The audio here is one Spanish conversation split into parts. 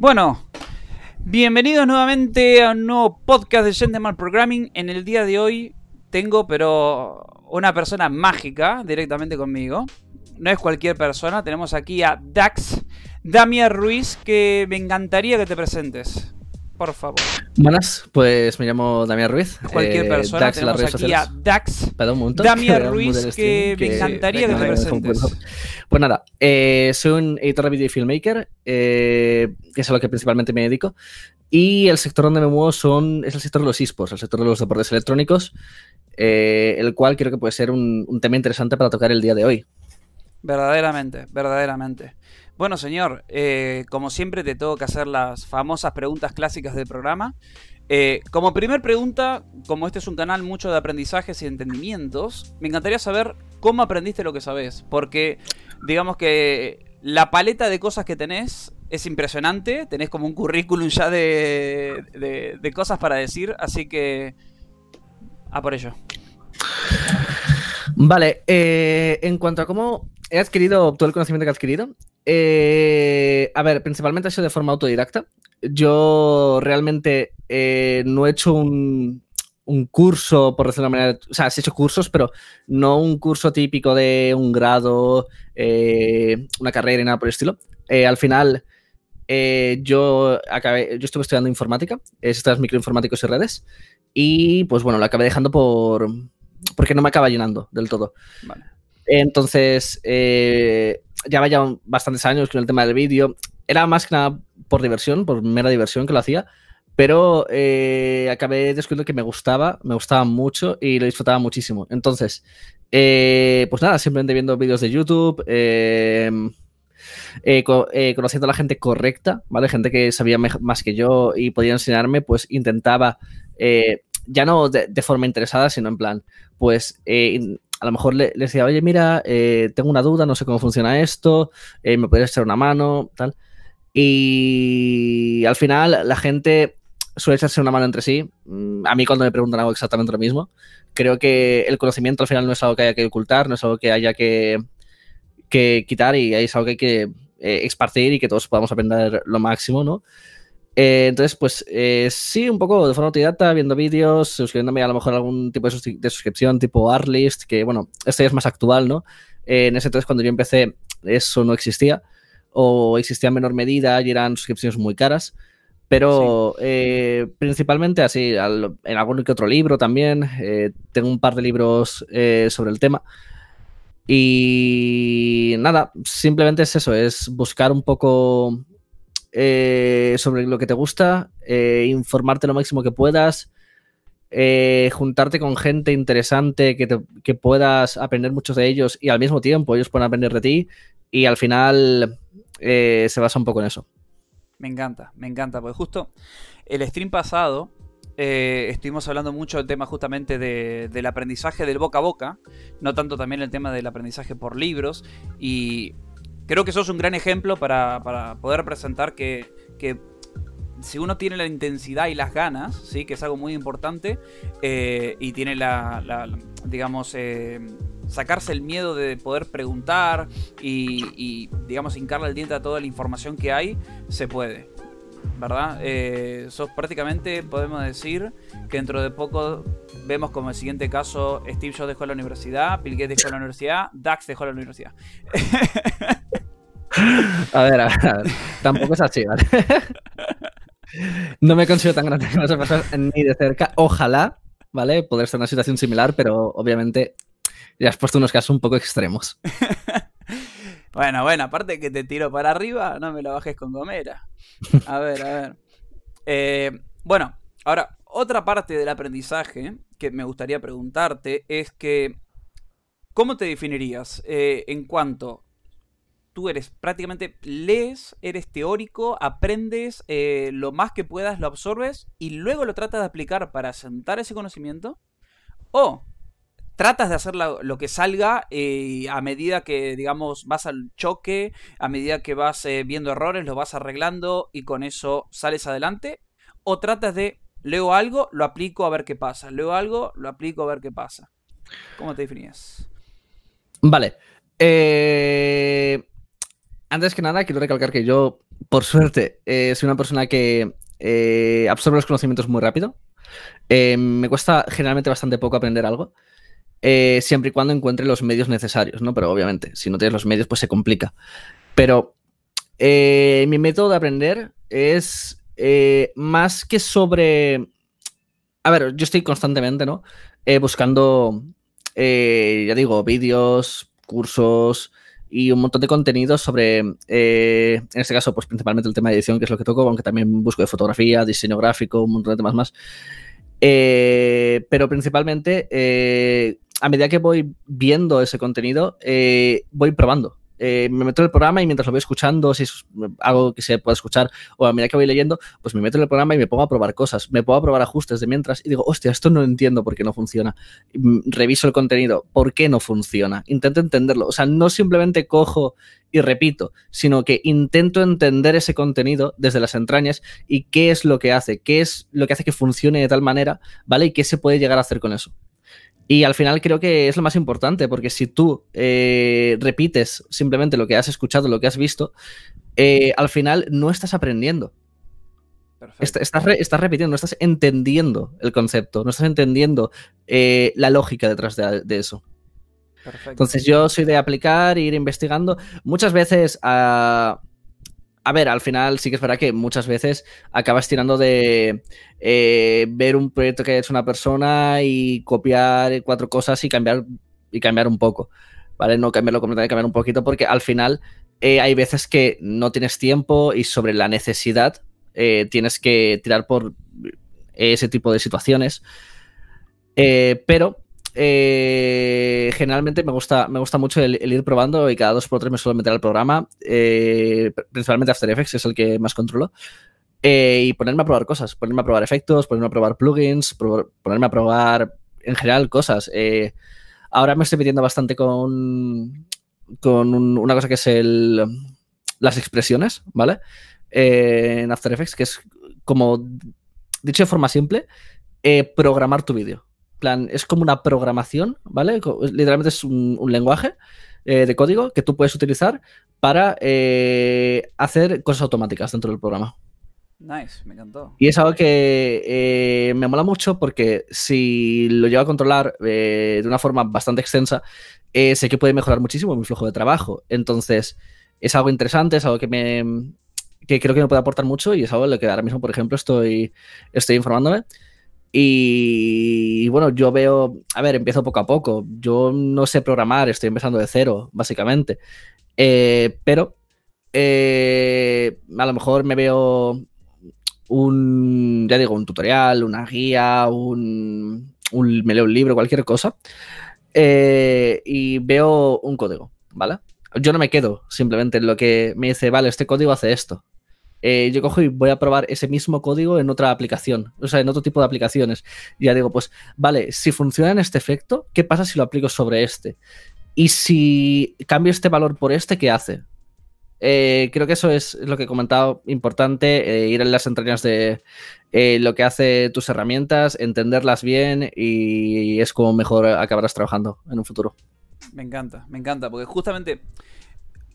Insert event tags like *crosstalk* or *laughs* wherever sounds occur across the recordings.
Bueno, bienvenidos nuevamente a un nuevo podcast de Gentleman Programming. En el día de hoy tengo, pero una persona mágica directamente conmigo. No es cualquier persona, tenemos aquí a Dax Damián Ruiz, que me encantaría que te presentes. Por favor. Buenas, pues me llamo Damián Ruiz. Cualquier eh, persona, Dax, tenemos aquí sociales. a Dax Perdón, Damián Ruiz, que, me encantaría que, te presentes. Pues nada, eh, soy un editor de video y filmmaker, eh, que es a lo que principalmente me dedico. Y el sector donde me muevo son, es el sector de los esports, el sector de los deportes electrónicos, el cual creo que puede ser un tema interesante para tocar el día de hoy. Verdaderamente, verdaderamente. Bueno, señor, eh, como siempre te tengo que hacer las famosas preguntas clásicas del programa. Eh, como primer pregunta, como este es un canal mucho de aprendizajes y entendimientos, me encantaría saber cómo aprendiste lo que sabes. Porque digamos que la paleta de cosas que tenés es impresionante. Tenés como un currículum ya de, de cosas para decir. Así que... A por ello. Vale, eh, en cuanto a cómo he adquirido todo el conocimiento que he adquirido, eh, a ver, principalmente ha sido de forma autodidacta. Yo realmente eh, no he hecho un, curso, por decirlo de una manera, o sea, he hecho cursos, pero no un curso típico de un grado, una carrera y nada por el estilo. al final, yo, acabé, yo estuve estudiando informática, estas microinformáticos y redes, y pues bueno, lo acabé dejando por, porque no me acaba llenando del todo. Entonces, eh, ya vaya bastantes años con el tema del vídeo. Era más que nada por diversión, por mera diversión que lo hacía. Pero eh, acabé descubriendo que me gustaba, me gustaba mucho y lo disfrutaba muchísimo. Entonces, eh, pues nada, simplemente viendo vídeos de YouTube, conociendo a la gente correcta, ¿vale? Gente que sabía más que yo y podía enseñarme, pues intentaba ya no de, forma interesada, sino en plan, pues a lo mejor le, decía, oye, mira, eh, tengo una duda, no sé cómo funciona esto, eh, me puedes echar una mano, tal. Y al final la gente suele echarse una mano entre sí. Mm, a mí cuando me preguntan algo exactamente lo mismo. Creo que el conocimiento al final no es algo que haya que ocultar, no es algo que haya que, que quitar y es algo que hay que esparcir y que todos podamos aprender lo máximo, ¿no? Eh, entonces, pues eh, sí, un poco de forma autodidacta, viendo vídeos, suscribiéndome a lo mejor a algún tipo de, suscripción tipo Artlist, que bueno, este es más actual, ¿no? Eh, en ese entonces, cuando yo empecé, eso no existía, o existía en menor medida y eran suscripciones muy caras. Pero principalmente así, en algún que otro libro también. tengo un par de libros sobre el tema. Y nada, simplemente es eso, es buscar un poco eh, sobre lo que te gusta, eh, informarte lo máximo que puedas, eh, juntarte con gente interesante que, puedas aprender muchos de ellos y al mismo tiempo ellos puedan aprender de ti y al final se basa un poco en eso. Me encanta, me encanta, porque justo el stream pasado estuvimos hablando mucho del tema justamente del aprendizaje del boca a boca, no tanto también el tema del aprendizaje por libros y creo que sos un gran ejemplo para, poder presentar que, si uno tiene la intensidad y las ganas, ¿sí? que es algo muy importante, eh, y tiene la, digamos, eh, sacarse el miedo de poder preguntar y, digamos, hincarle el diente a toda la información que hay, se puede. ¿Verdad? Eh, prácticamente, podemos decir, que dentro de poco vemos como el siguiente caso, Steve Jobs dejó la universidad, Bill Gates dejó la universidad, Dax dejó la universidad. *laughs* A ver, a ver, Tampoco es así, ¿vale? *laughs* No me considero tan grande como esas ni de cerca. Ojalá, ¿vale? Poder estar en una situación similar, pero obviamente ya has puesto unos casos un poco extremos. *laughs* Bueno, bueno, aparte que te tiro para arriba, no me lo bajes con gomera. A ver, a ver. Eh, bueno, ahora, otra parte del aprendizaje que me gustaría preguntarte es que, ¿cómo te definirías eh, en cuanto tú eres prácticamente lees, eres teórico, aprendes eh, lo más que puedas, lo absorbes y luego lo tratas de aplicar para asentar ese conocimiento. O tratas de hacer lo, que salga eh, a medida que, digamos, vas al choque, a medida que vas eh, viendo errores, lo vas arreglando y con eso sales adelante. O tratas de, leo algo, lo aplico a ver qué pasa. Leo algo, lo aplico a ver qué pasa. ¿Cómo te definías? Vale. Eh, antes que nada, quiero recalcar que yo, por suerte, eh, soy una persona que eh, absorbe los conocimientos muy rápido. Eh, me cuesta generalmente bastante poco aprender algo. siempre y cuando encuentre los medios necesarios, ¿no? Pero obviamente, si no tienes los medios, pues se complica. Pero mi método de aprender es más que sobre. A ver, yo estoy constantemente, ¿no? buscando, ya digo, vídeos, cursos, y un montón de contenidos sobre, eh, en este caso, pues principalmente el tema de edición, que es lo que toco, aunque también busco de fotografía, diseño gráfico, un montón de temas más. Eh, pero principalmente, eh, a medida que voy viendo ese contenido, voy probando. Eh, me meto en el programa y mientras lo voy escuchando, si es algo que se pueda escuchar o a medida que voy leyendo, pues me meto en el programa y me pongo a probar cosas. Me pongo a probar ajustes de mientras y digo, hostia, esto no entiendo por qué no funciona. Mm, reviso el contenido, ¿por qué no funciona? Intento entenderlo. O sea, no simplemente cojo y repito, sino que intento entender ese contenido desde las entrañas y qué es lo que hace, qué es lo que hace que funcione de tal manera, ¿vale? Y qué se puede llegar a hacer con eso. Y al final creo que es lo más importante, porque si tú eh, repites simplemente lo que has escuchado, lo que has visto, eh, al final no estás aprendiendo. estás, repitiendo, no estás entendiendo el concepto, no estás entendiendo eh, la lógica detrás de, eso. Entonces yo soy de aplicar, ir investigando. Muchas veces a, a ver, al final sí que es verdad que muchas veces acabas tirando de eh, ver un proyecto que ha hecho una persona y copiar cuatro cosas y cambiar, y cambiar un poco. ¿Vale? No cambiarlo completamente, cambiar un poquito, porque al final eh, hay veces que no tienes tiempo y sobre la necesidad eh, tienes que tirar por ese tipo de situaciones. pero eh, generalmente me gusta, me gusta mucho el, ir probando y cada dos por tres me suelo meter al programa. Eh, principalmente After Effects es el que más controlo. Eh, y ponerme a probar cosas, ponerme a probar efectos, ponerme a probar plugins, ponerme a probar en general cosas. ahora me estoy metiendo bastante con, con una cosa que es el, las expresiones, ¿vale? en After Effects, que es como, dicho de forma simple, programar tu vídeo plan, es como una programación, ¿vale? Literalmente es un, lenguaje eh, de código que tú puedes utilizar para eh, hacer cosas automáticas dentro del programa. Nice, me encantó. Y es algo que eh, me mola mucho porque si lo llevo a controlar de una forma bastante extensa, sé que puede mejorar muchísimo mi flujo de trabajo. Entonces, es algo interesante, es algo que me que creo que me puede aportar mucho y es algo en lo que ahora mismo, por ejemplo, estoy, estoy informándome. Y, bueno, yo veo, a ver, empiezo poco a poco. Yo no sé programar, estoy empezando de cero, básicamente. Eh, pero eh, a lo mejor me veo un, ya digo, un tutorial, una guía, un, me leo un libro, cualquier cosa, eh, y veo un código, ¿vale? Yo no me quedo simplemente en lo que me dice, vale, este código hace esto. Eh, yo cojo y voy a probar ese mismo código en otra aplicación, o sea, en otro tipo de aplicaciones. Y ya digo, pues, vale, si funciona en este efecto, ¿qué pasa si lo aplico sobre este? Y si cambio este valor por este, ¿qué hace? Eh, creo que eso es lo que he comentado, importante, eh, ir en las entrañas de lo que hace tus herramientas, entenderlas bien y es como mejor acabarás trabajando en un futuro. Me encanta, me encanta, porque justamente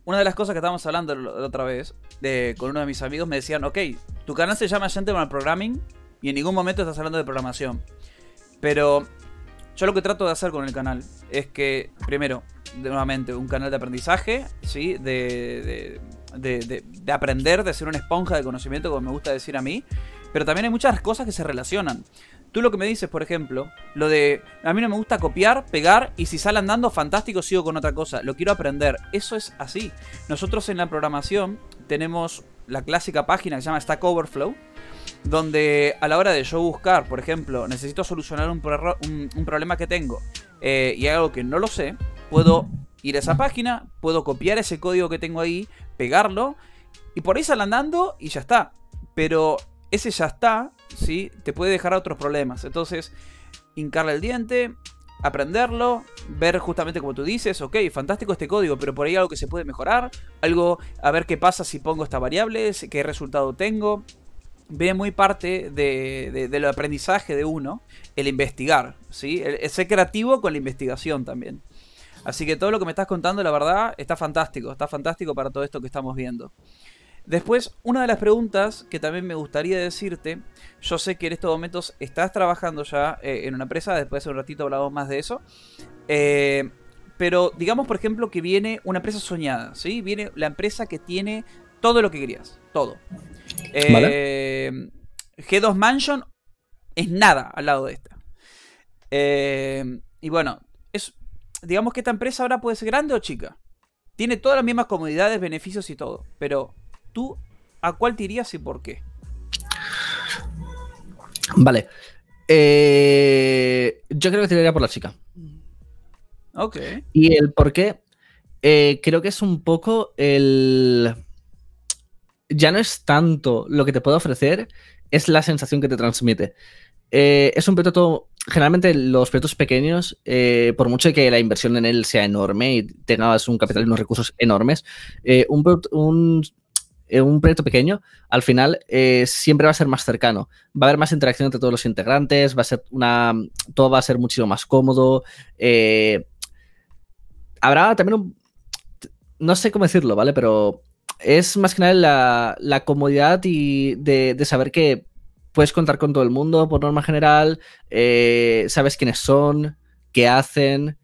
una de las cosas que estábamos hablando la otra vez de, con uno de mis amigos me decían, ok, tu canal se llama Gentleman Programming y en ningún momento estás hablando de programación. Pero yo lo que trato de hacer con el canal es que, primero, nuevamente, un canal de aprendizaje, ¿sí? De, de, de, de, aprender, de ser una esponja de conocimiento, como me gusta decir a mí. Pero también hay muchas cosas que se relacionan. Tú lo que me dices, por ejemplo, lo de a mí no me gusta copiar, pegar y si sale andando, fantástico, sigo con otra cosa. Lo quiero aprender. Eso es así. Nosotros en la programación tenemos la clásica página que se llama Stack Overflow, donde a la hora de yo buscar, por ejemplo, necesito solucionar un, problema que tengo eh, y algo que no lo sé, puedo ir a esa página, puedo copiar ese código que tengo ahí, pegarlo y por ahí sale andando y ya está. Pero ese ya está, ¿sí? Te puede dejar a otros problemas. Entonces, hincarle el diente, aprenderlo, ver justamente como tú dices, ok, fantástico este código, pero por ahí algo que se puede mejorar, algo a ver qué pasa si pongo esta variable, qué resultado tengo. Ve muy parte de, del aprendizaje de uno, el investigar, ¿sí? El, ser creativo con la investigación también. Así que todo lo que me estás contando, la verdad, está fantástico, está fantástico para todo esto que estamos viendo. Después, una de las preguntas que también me gustaría decirte, yo sé que en estos momentos estás trabajando ya eh, en una empresa, después de un ratito hablamos más de eso, eh, pero digamos por ejemplo que viene una empresa soñada, ¿sí? Viene la empresa que tiene todo lo que querías, todo. Eh, G2 Mansion es nada al lado de esta. y bueno, es, digamos que esta empresa ahora puede ser grande o chica. Tiene todas las mismas comodidades, beneficios y todo, pero ¿Tú a cuál te irías y por qué? Vale. Eh, yo creo que tiraría por la chica. Ok. Y el por qué, eh, creo que es un poco el... Ya no es tanto lo que te puede ofrecer, es la sensación que te transmite. Eh, es un proyecto, generalmente los proyectos pequeños, por mucho que la inversión en él sea enorme y tengas un capital y unos recursos enormes, un, un un proyecto pequeño, al final eh, siempre va a ser más cercano. Va a haber más interacción entre todos los integrantes, va a ser una. Todo va a ser muchísimo más cómodo. Eh, habrá también un. No sé cómo decirlo, ¿vale? Pero es más que nada la, comodidad y de, saber que puedes contar con todo el mundo por norma general, eh, sabes quiénes son, qué hacen.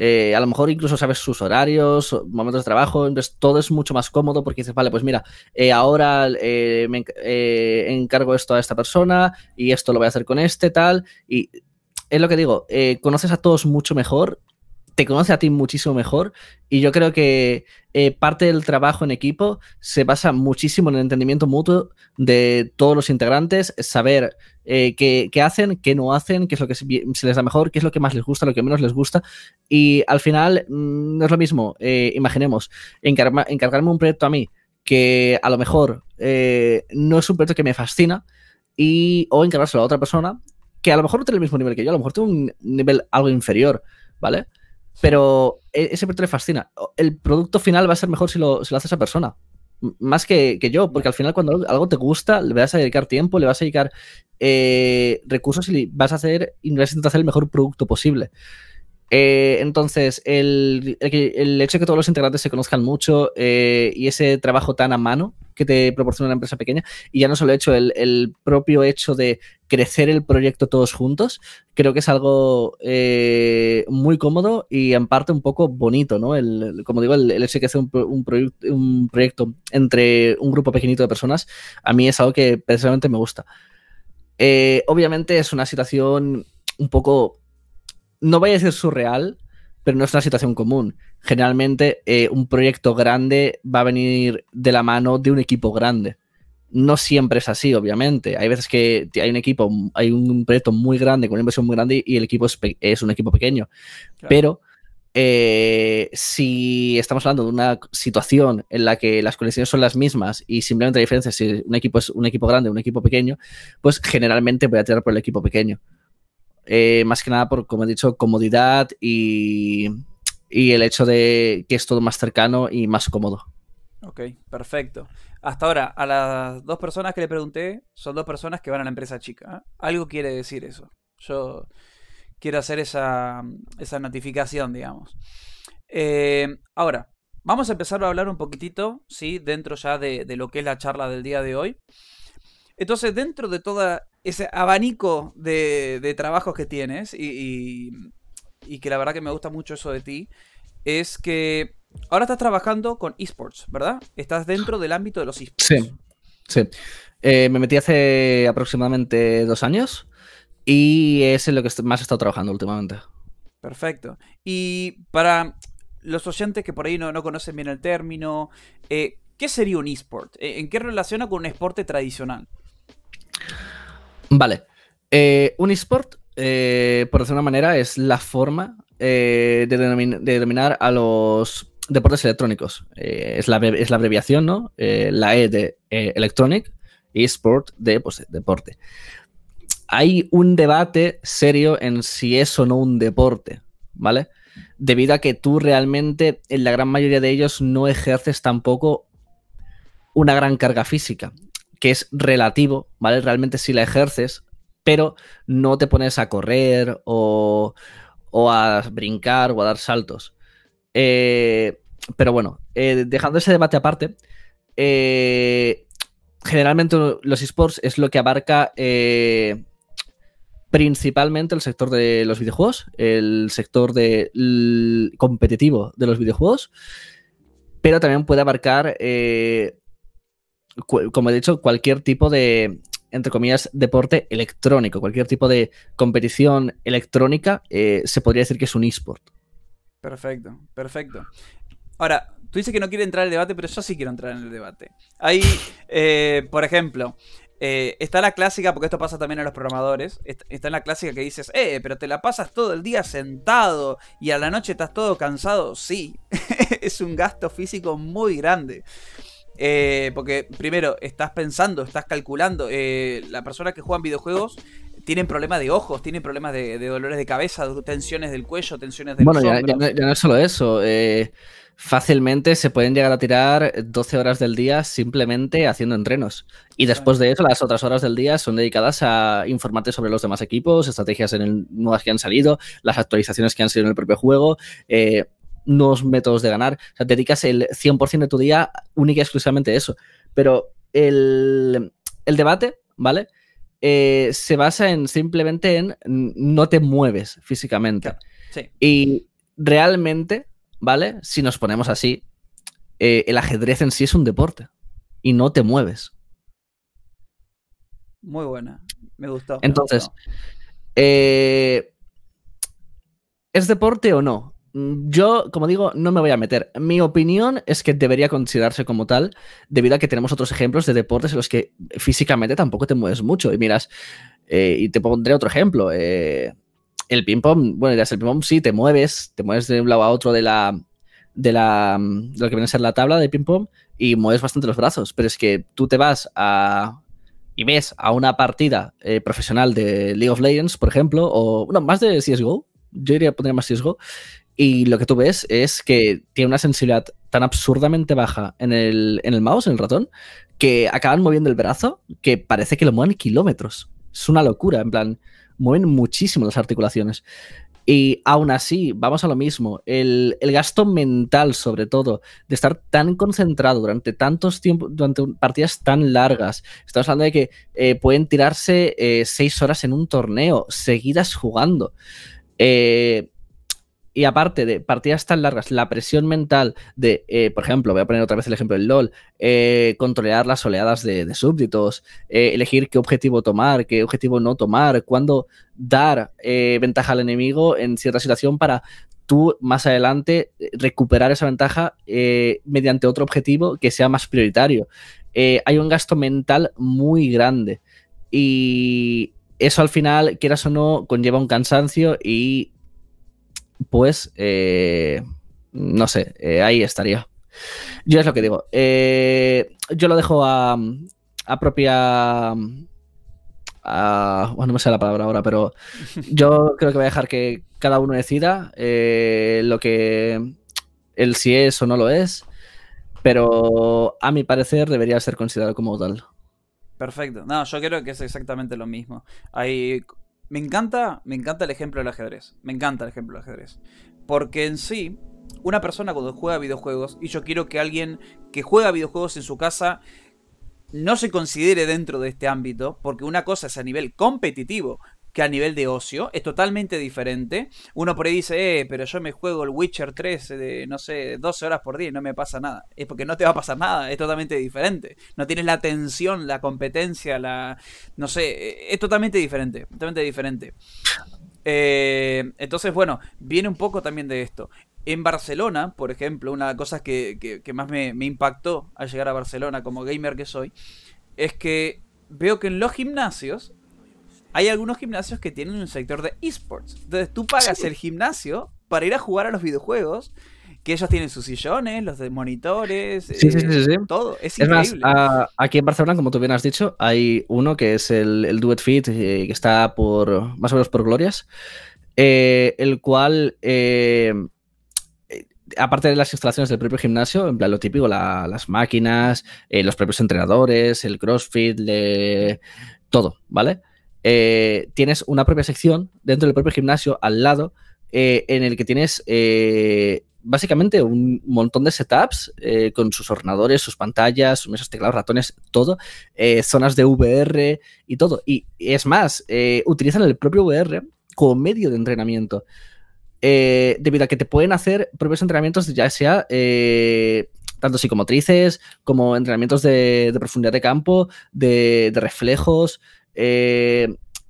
Eh, a lo mejor incluso sabes sus horarios, momentos de trabajo, entonces todo es mucho más cómodo porque dices, vale, pues mira, eh, ahora eh, me encargo esto a esta persona y esto lo voy a hacer con este, tal. Y es lo que digo, conoces a todos mucho mejor te conoce a ti muchísimo mejor y yo creo que eh, parte del trabajo en equipo se basa muchísimo en el entendimiento mutuo de todos los integrantes, saber eh, qué, hacen, qué no hacen, qué es lo que se, les da mejor, qué es lo que más les gusta, lo que menos les gusta y al final mm, no es lo mismo, eh, imaginemos, encargarme un proyecto a mí que a lo mejor no es un proyecto que me fascina y o encargárselo a otra persona que a lo mejor no tiene el mismo nivel que yo, a lo mejor tiene un nivel algo inferior, ¿vale? Pero e, ese proyecto le fascina. El producto final va a ser mejor si lo, si lo hace esa persona. Más que, yo, porque al final cuando algo te gusta, le vas a dedicar tiempo, le vas a dedicar eh, recursos y vas a hacer y vas a intentar hacer el mejor producto posible. Eh, entonces, el, hecho de que todos los integrantes se conozcan mucho eh, y ese trabajo tan a mano que te proporciona una empresa pequeña, y ya no solo hecho, el, propio hecho de crecer el proyecto todos juntos, creo que es algo eh, muy cómodo y en parte un poco bonito, ¿no? El, como digo, el, hecho de que sea un, un, proyecto entre un grupo pequeñito de personas, a mí es algo que personalmente me gusta. obviamente es una situación un poco no voy a decir surreal, pero no es una situación común. Generalmente eh, un proyecto grande va a venir de la mano de un equipo grande. No siempre es así, obviamente. Hay veces que hay un equipo, hay un proyecto muy grande, con una inversión muy grande y el equipo es, un equipo pequeño. Pero eh, si estamos hablando de una situación en la que las condiciones son las mismas y simplemente la diferencia es si un equipo es un equipo grande o un equipo pequeño, pues generalmente voy a tirar por el equipo pequeño. Eh, más que nada por, como he dicho, comodidad y, el hecho de que es todo más cercano y más cómodo. Ok, perfecto. Hasta ahora, a las dos personas que le pregunté, son dos personas que van a la empresa chica. ¿eh? Algo quiere decir eso. Yo quiero hacer esa, notificación, digamos. Eh, ahora, vamos a empezar a hablar un poquitito, ¿sí? Dentro ya de, de, lo que es la charla del día de hoy. Entonces, dentro de toda ese abanico de, trabajos que tienes y, que la verdad que me gusta mucho eso de ti, es que ahora estás trabajando con esports, ¿verdad? Estás dentro del ámbito de los esports. Sí, sí. Eh, me metí hace aproximadamente dos años y es en lo que más he estado trabajando últimamente. Perfecto. Y para los oyentes que por ahí no, conocen bien el término, eh, ¿qué sería un esport? ¿En qué relaciona con un esporte tradicional? Vale. Eh, un esport, eh, por decir una manera, es la forma eh, de, denominar a los deportes electrónicos. es, la, es, la, abreviación, ¿no? la E de Electronic y Sport de pues, deporte. Hay un debate serio en si es o no un deporte, ¿vale? Debido a que tú realmente, en la gran mayoría de ellos, no ejerces tampoco una gran carga física que es relativo, ¿vale? Realmente si la ejerces, pero no te pones a correr o, a brincar o a dar saltos. Eh, pero bueno, eh, dejando ese debate aparte, eh, generalmente los esports es lo que abarca principalmente el sector de los videojuegos, el sector de competitivo de los videojuegos, pero también puede abarcar, como he dicho, cualquier tipo de, entre comillas, deporte electrónico, cualquier tipo de competición electrónica, eh, se podría decir que es un esport. Perfecto, perfecto. Ahora, tú dices que no quiere entrar en el debate, pero yo sí quiero entrar en el debate. Hay, eh, por ejemplo, eh, está la clásica, porque esto pasa también a los programadores, est- está en la clásica que dices, eh, pero te la pasas todo el día sentado y a la noche estás todo cansado. Sí, *laughs* es un gasto físico muy grande. Eh, porque primero, estás pensando, estás calculando. eh, la persona que juega en videojuegos tienen problemas de ojos, tienen problemas de, de dolores de cabeza, tensiones del cuello, tensiones del Bueno, ya, ya no, ya no es solo eso. eh, fácilmente se pueden llegar a tirar 12 horas del día simplemente haciendo entrenos. Y después de eso, las otras horas del día son dedicadas a informarte sobre los demás equipos, estrategias en el- nuevas que han salido, las actualizaciones que han sido en el propio juego, eh, nuevos métodos de ganar. O sea, dedicas el 100% de tu día única y exclusivamente a eso. Pero el, el debate, ¿vale? Eh, se basa en simplemente en no te mueves físicamente. Sí. Y realmente, ¿vale? Si nos ponemos así, eh, el ajedrez en sí es un deporte y no te mueves. Muy buena. Me gustó. me Entonces, gustó. eh, ¿es deporte o no? Mm, Yo, como digo, no me voy a meter. Mi opinión es que debería considerarse como tal, debido a que tenemos otros ejemplos de deportes en los que físicamente tampoco te mueves mucho. Y miras, eh, y te pondré otro ejemplo. eh, el ping-pong, bueno, dirás, el ping-pong sí, te mueves, te mueves de un lado a otro de la. De, la, lo que viene a ser la tabla de ping-pong y mueves bastante los brazos. Pero es que tú te vas a, y ves a una partida eh, profesional de League of Legends, por ejemplo, o bueno, más de CSGO, yo diría pondría más CSGO, y lo que tú ves es que tiene una sensibilidad tan absurdamente baja en el, en el mouse, en el ratón, que acaban moviendo el brazo que parece que lo mueven kilómetros. Es una locura, en plan, mueven muchísimo las articulaciones. Y aún así, vamos a lo mismo, el, el gasto mental sobre todo, de estar tan concentrado durante tantos tiempos, durante partidas tan largas, estamos hablando de que eh, pueden tirarse eh, seis horas en un torneo, seguidas jugando. Eh, y aparte de partidas tan largas, la presión mental de, eh, por ejemplo, voy a poner otra vez el ejemplo del LOL, eh, controlar las oleadas de, de súbditos, eh, elegir qué objetivo tomar, qué objetivo no tomar, cuándo dar ventaja al enemigo en cierta situación para tú más adelante recuperar esa ventaja mediante otro objetivo que sea más prioritario. Hay un gasto mental muy grande y eso al final, quieras o no, conlleva un cansancio y pues, eh, no sé, eh, ahí estaría. Yo es lo que digo. Eh, yo lo dejo a, propia... a- bueno, no me sé la palabra ahora, pero yo creo que voy a dejar que cada uno decida lo que el si es o no lo es, pero a mi parecer debería ser considerado como tal. Perfecto. No, yo creo que es exactamente lo mismo. Hay... Me encanta, me encanta el ejemplo del ajedrez. Me encanta el ejemplo del ajedrez. Porque en sí, una persona cuando juega videojuegos, y yo quiero que alguien que juega videojuegos en su casa no se considere dentro de este ámbito, porque una cosa es a nivel competitivo que a nivel de ocio, es totalmente diferente. Uno por ahí dice, eh, pero yo me juego el Witcher 3 de, no sé, 12 horas por día y no me pasa nada. Es porque no te va a pasar nada, es totalmente diferente. No tienes la tensión, la competencia, la... No sé, es totalmente diferente, totalmente diferente. Eh, entonces, bueno, viene un poco también de esto. En Barcelona, por ejemplo, una de las cosas que, que- que más me, me impactó al llegar a Barcelona como gamer que soy, es que veo que en los gimnasios hay algunos gimnasios que tienen un sector de esports. Entonces tú pagas el gimnasio para ir a jugar a los videojuegos, que ellos tienen sus sillones, los de monitores, Sí, sí, eh, sí, sí, todo. Es, Es más, increíble. a- aquí en Barcelona, como tú bien has dicho, hay uno que es el, It Fit, eh, que está por más o menos por Glorias, eh, el cual, eh, aparte de las instalaciones del propio gimnasio, en plan lo típico, la- las máquinas, eh, los propios entrenadores, el CrossFit, le- todo, ¿vale? Eh, tienes una propia sección dentro del propio gimnasio al lado eh, en el que tienes eh, básicamente un montón de setups eh, con sus ordenadores, sus pantallas, sus mesas, teclados, ratones, todo, zonas de VR y todo. Y es más, utilizan el propio VR como medio de entrenamiento. debido a que te pueden hacer propios entrenamientos, ya sea tanto psicomotrices como entrenamientos de, profundidad de campo, de, de reflejos.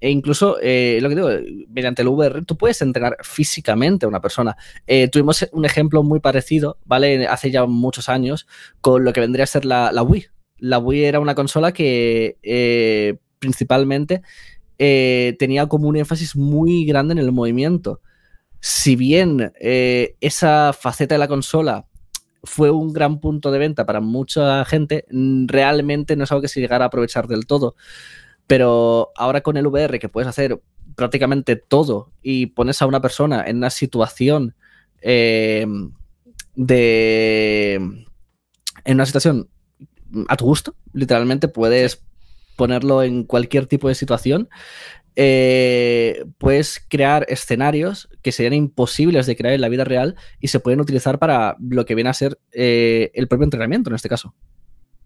E incluso, eh, lo que digo, mediante el VR, tú puedes entrenar físicamente a una persona. Eh, tuvimos un ejemplo muy parecido, ¿vale? Hace ya muchos años, con lo que vendría a ser la, Wii. La Wii era una consola que eh, principalmente tenía como un énfasis muy grande en el movimiento. Si bien esa faceta de la consola fue un gran punto de venta para mucha gente, realmente no es algo que se llegara a aprovechar del todo. Pero ahora con el VR que puedes hacer prácticamente todo y pones a una persona en una situación em, de... en una situación a tu gusto, literalmente puedes ponerlo en cualquier tipo de situación, eh, puedes crear escenarios que serían imposibles de crear en la vida real y se pueden utilizar para lo que viene a ser eh, el propio entrenamiento en este caso.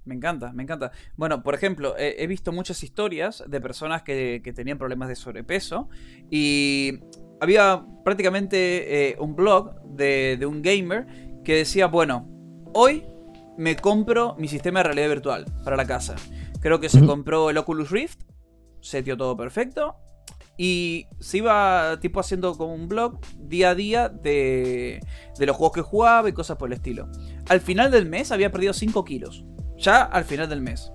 Me encanta, me encanta. Bueno, por ejemplo, he visto muchas historias de personas que, tenían problemas de sobrepeso y había prácticamente eh, un blog de, un gamer que decía, bueno, hoy me compro mi sistema de realidad virtual para la casa. Creo que se compró el Oculus Rift, se dio todo perfecto y se iba tipo haciendo como un blog día a día de, de los juegos que jugaba y cosas por el estilo. Al final del mes había perdido 5 kilos ya al final del mes.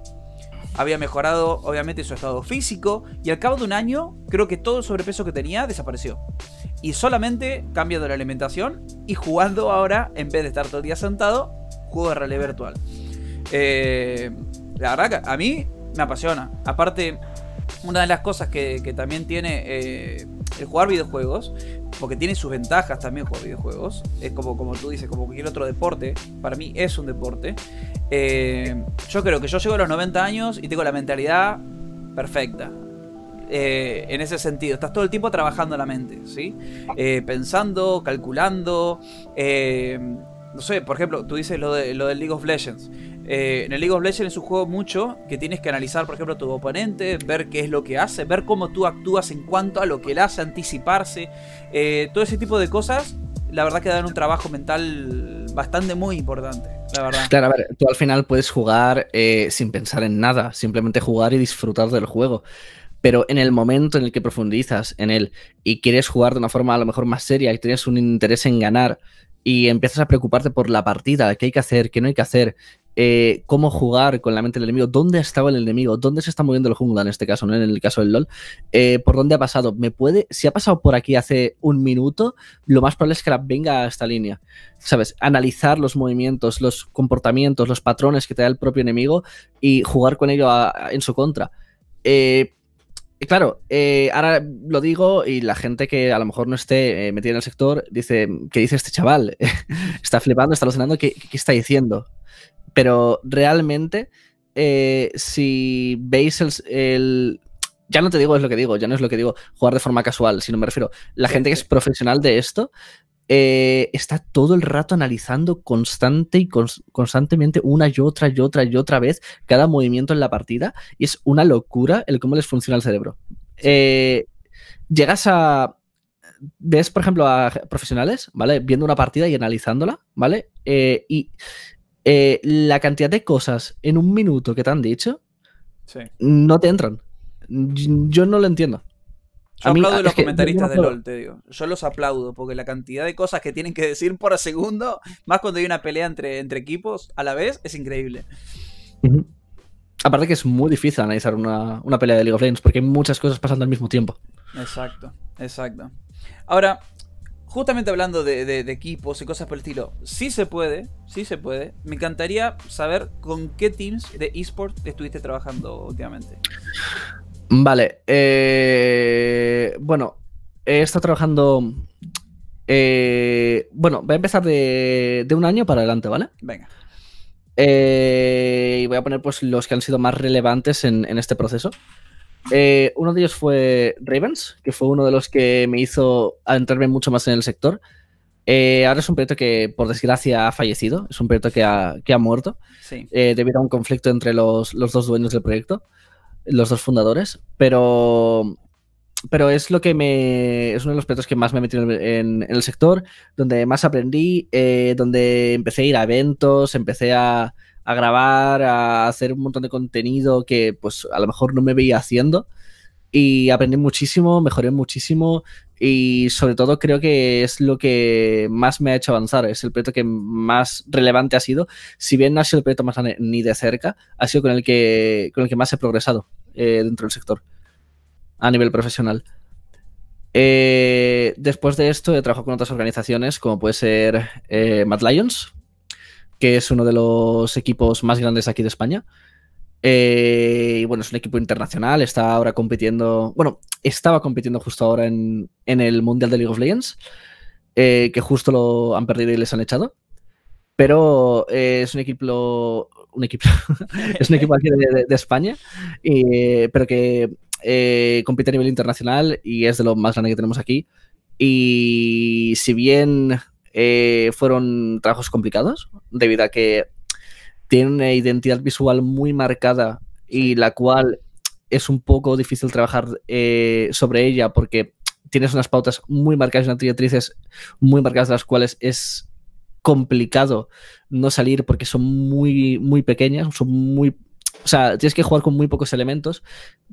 Había mejorado obviamente su estado físico y al cabo de un año creo que todo el sobrepeso que tenía desapareció. Y solamente cambiando la alimentación y jugando ahora, en vez de estar todo el día sentado, juego de realidad virtual. Eh, la verdad que a mí me apasiona. Aparte, una de las cosas que, también tiene eh, el jugar videojuegos, porque tiene sus ventajas también jugar videojuegos, es como, como tú dices, como cualquier otro deporte, para mí es un deporte. Eh, yo creo que yo llego a los 90 años y tengo la mentalidad perfecta. Eh, en ese sentido, estás todo el tiempo trabajando la mente, ¿sí? pensando, calculando. no sé, por ejemplo, tú dices lo, de, lo del League of Legends. Eh, en el League of Legends es un juego mucho que tienes que analizar, por ejemplo, a tu oponente, ver qué es lo que hace, ver cómo tú actúas en cuanto a lo que él hace, anticiparse. Eh, todo ese tipo de cosas, la verdad que dan un trabajo mental bastante muy importante, la verdad. Claro, a ver, tú al final puedes jugar eh, sin pensar en nada, simplemente jugar y disfrutar del juego. Pero en el momento en el que profundizas en él y quieres jugar de una forma a lo mejor más seria y tienes un interés en ganar y empiezas a preocuparte por la partida, qué hay que hacer, qué no hay que hacer, eh, cómo jugar con la mente del enemigo, dónde ha estado el enemigo, dónde se está moviendo el jungla en este caso, ¿no? En el caso del LOL, eh, por dónde ha pasado. Me puede, si ha pasado por aquí hace un minuto, lo más probable es que la venga a esta línea. ¿Sabes? Analizar los movimientos, los comportamientos, los patrones que te da el propio enemigo y jugar con ello en su contra. Eh, Claro, ahora lo digo y la gente que a lo mejor no esté metida en el sector dice, ¿qué dice este chaval? *laughs* está flipando, está alucinando, ¿qué, ¿qué, está diciendo? Pero realmente, eh, si veis el, Ya no te digo es lo que digo, ya no es lo que digo jugar de forma casual, sino me refiero, la gente que es profesional de esto eh, está todo el rato analizando constante y constantemente una y otra y otra y otra vez cada movimiento en la partida y es una locura el cómo les funciona el cerebro. Eh, llegas a, ves, por ejemplo, a profesionales, ¿vale? Viendo una partida y analizándola, ¿vale? y eh, la cantidad de cosas en un minuto que te han dicho no te entran. Yo no lo entiendo. Yo aplaudo a los comentaristas de LOL, te digo. Yo los aplaudo porque la cantidad de cosas que tienen que decir por segundo, más cuando hay una pelea entre, entre equipos a la vez, es increíble. Aparte que es muy difícil analizar una, una, pelea de League of Legends porque hay muchas cosas pasando al mismo tiempo. Exacto, exacto. Ahora, justamente hablando de, equipos y cosas por el estilo, sí se puede, sí se puede. Me encantaría saber con qué teams de eSport estuviste trabajando últimamente. Vale, eh, bueno, he estado trabajando... Eh, bueno, voy a empezar de, un año para adelante, ¿vale? Venga. Eh, y voy a poner pues los que han sido más relevantes en este proceso. Eh, uno de ellos fue Ravens, que fue uno de los que me hizo adentrarme mucho más en el sector. Eh, ahora es un proyecto que, por desgracia, ha fallecido. Es un proyecto que ha, que ha muerto Sí. eh, debido a un conflicto entre los, los dos dueños del proyecto, los dos fundadores. Pero, pero es lo que me. Es uno de los proyectos que más me he metido en, en- en el sector, donde más aprendí, eh, donde empecé a ir a eventos, empecé a, a grabar, a hacer un montón de contenido que, pues, a lo mejor no me veía haciendo. Y aprendí muchísimo, mejoré muchísimo y sobre todo creo que es lo que más me ha hecho avanzar. Es el proyecto que más relevante ha sido. Si bien no ha sido el proyecto más ni de cerca, ha sido con el que, con el que más he progresado eh, dentro del sector a nivel profesional. Eh, después de esto he trabajado con otras organizaciones como puede ser eh, Mad Lions, que es uno de los equipos más grandes aquí de España. Eh, y bueno, es un equipo internacional, está ahora compitiendo, bueno, estaba compitiendo justo ahora en, en el Mundial de League of Legends, eh, que justo lo han perdido y les han echado. Pero eh, es un equipo, un equipo, *laughs* es un equipo aquí de, España, pero que compite a nivel internacional y es de lo más grande que tenemos aquí. Y si bien eh, fueron trabajos complicados, debido a que tiene una identidad visual muy marcada y la cual es un poco difícil trabajar eh, sobre ella porque tienes unas pautas muy marcadas y unas directrices muy marcadas de las cuales es complicado no salir porque son muy, muy pequeñas, son muy... O sea, tienes que jugar con muy pocos elementos,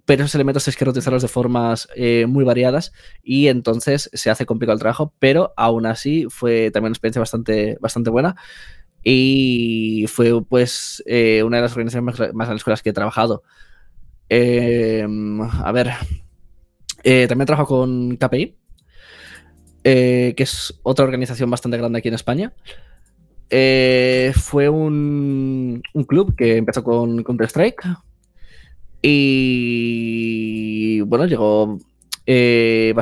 pero esos elementos tienes que reutilizarlos de formas eh, muy variadas y entonces se hace complicado el trabajo, pero aún así fue también una experiencia bastante, bastante buena y fue pues eh, una de las organizaciones más, grandes con las que he trabajado. Eh, a ver, eh, también trabajo con KPI, que es otra organización bastante grande aquí en España. Eh, fue un, un club que empezó con Counter-Strike y bueno, llegó, eh,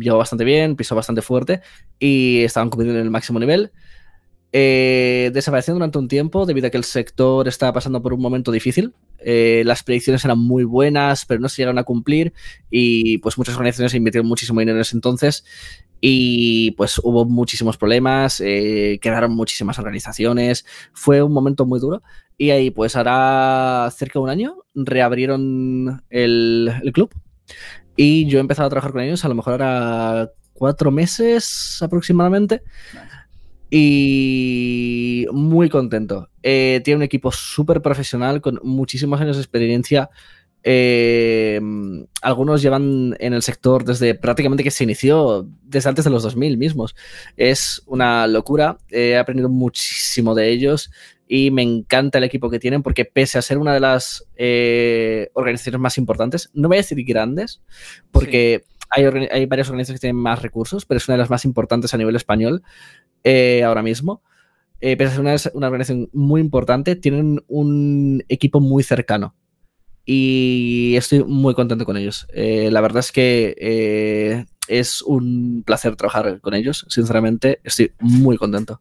llegó bastante bien, pisó bastante fuerte y estaban compitiendo en el máximo nivel. Eh, desapareció durante un tiempo debido a que el sector estaba pasando por un momento difícil. Eh, las predicciones eran muy buenas, pero no se llegaron a cumplir y pues muchas organizaciones invirtieron muchísimo dinero en ese entonces y pues hubo muchísimos problemas, eh, quedaron muchísimas organizaciones, fue un momento muy duro y ahí pues hará cerca de un año reabrieron el, el club y yo he empezado a trabajar con ellos a lo mejor ahora cuatro meses aproximadamente y muy contento. Eh, tiene un equipo súper profesional con muchísimos años de experiencia. Eh, algunos llevan en el sector desde prácticamente que se inició, desde antes de los 2000 mismos. Es una locura. He aprendido muchísimo de ellos y me encanta el equipo que tienen porque pese a ser una de las eh, organizaciones más importantes, no voy a decir grandes, porque hay, hay varias organizaciones que tienen más recursos, pero es una de las más importantes a nivel español eh, ahora mismo. Pese a ser una, una organización muy importante, tienen un equipo muy cercano. Y estoy muy contento con ellos. Eh, la verdad es que eh, es un placer trabajar con ellos. Sinceramente, estoy muy contento.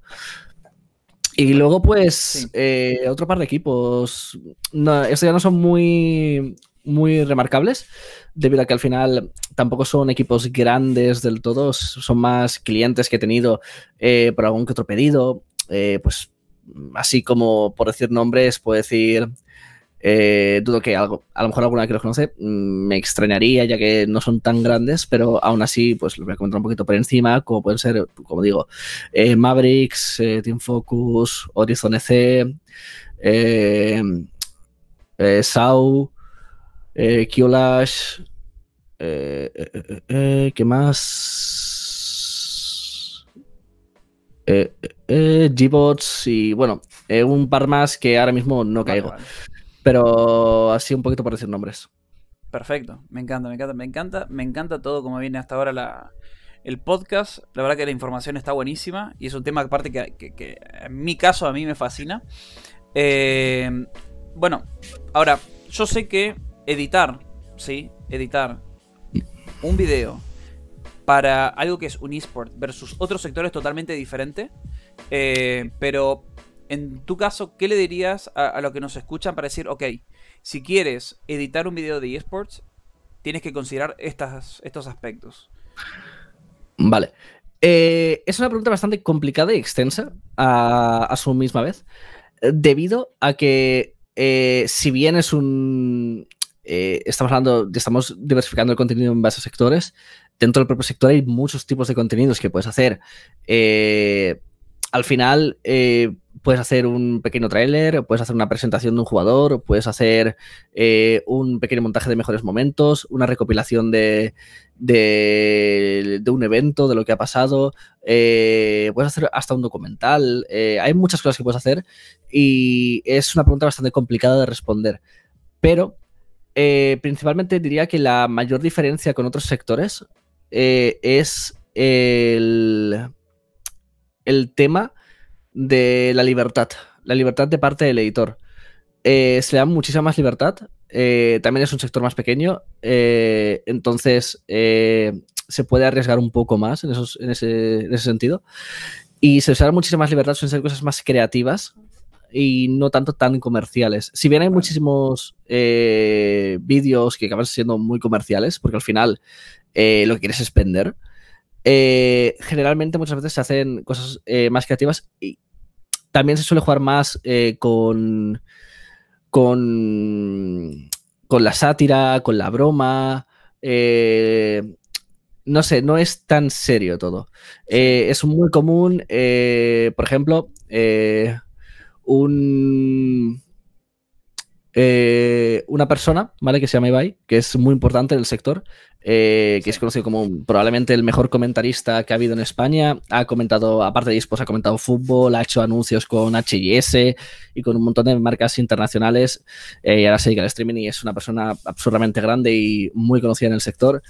Y luego, pues, Sí. eh, otro par de equipos. No, estos ya no son muy, muy remarcables, debido a que al final tampoco son equipos grandes del todo, son más clientes que he tenido por algún que otro pedido. Pues, así como por decir nombres, puedo decir. Eh, dudo que algo, a lo mejor alguna que los conoce mm, me extrañaría ya que no son tan grandes, pero aún así, pues los voy a comentar un poquito por encima, como pueden ser, como digo, eh, Mavericks, eh, Team Focus, Horizon EC, eh, eh, SAU, Qlash, eh, ¿qué más? Gbots y bueno, un par más que ahora mismo no Vale, caigo, vale. Pero así un poquito por decir nombres. Perfecto, me encanta, me encanta, me encanta, me encanta todo como viene hasta ahora la, el podcast. La verdad que la información está buenísima y es un tema aparte que, que- que en mi caso a mí me fascina. Eh, bueno, ahora, yo sé que editar, ¿sí? Editar un video para algo que es un eSport versus otro sector es totalmente diferente. Eh, pero en tu caso, ¿qué le dirías a, a los que nos escuchan para decir, ok, si quieres editar un video de eSports, tienes que considerar estas, estos aspectos? Vale. Eh, es una pregunta bastante complicada y extensa a, su misma vez, debido a que eh, si bien es un... Eh, estamos hablando, estamos diversificando el contenido en a sectores, dentro del propio sector hay muchos tipos de contenidos que puedes hacer. al final, puedes hacer un pequeño tráiler, puedes hacer una presentación de un jugador, puedes hacer eh, un pequeño montaje de mejores momentos, una recopilación de, de, un evento, de lo que ha pasado, eh, puedes hacer hasta un documental, eh, hay muchas cosas que puedes hacer y es una pregunta bastante complicada de responder, pero principalmente diría que la mayor diferencia con otros sectores es el, el tema de la libertad, la libertad de parte del editor. Eh, se le da muchísima más libertad, eh, también es un sector más pequeño, eh, entonces se puede arriesgar un poco más en, ese, sentido. Y se les da muchísima más libertad, suelen ser cosas más creativas y no tanto tan comerciales. Si bien hay muchísimos vídeos que acaban siendo muy comerciales, porque al final lo que quieres es vender, generalmente muchas veces se hacen cosas más creativas y también se suele jugar más eh, con, con, con, la sátira, con la broma. Eh, no sé, no es tan serio todo. Eh, es muy común, por ejemplo, un, una persona, ¿vale? Que se llama Ibai, que es muy importante en el sector, eh, que es conocido como probablemente el mejor comentarista que ha habido en España. Ha comentado, aparte de eSports, ha comentado fútbol, ha hecho anuncios con HIS y con un montón de marcas internacionales. Eh, y ahora se dedica al streaming y es una persona absurdamente grande y muy conocida en el sector.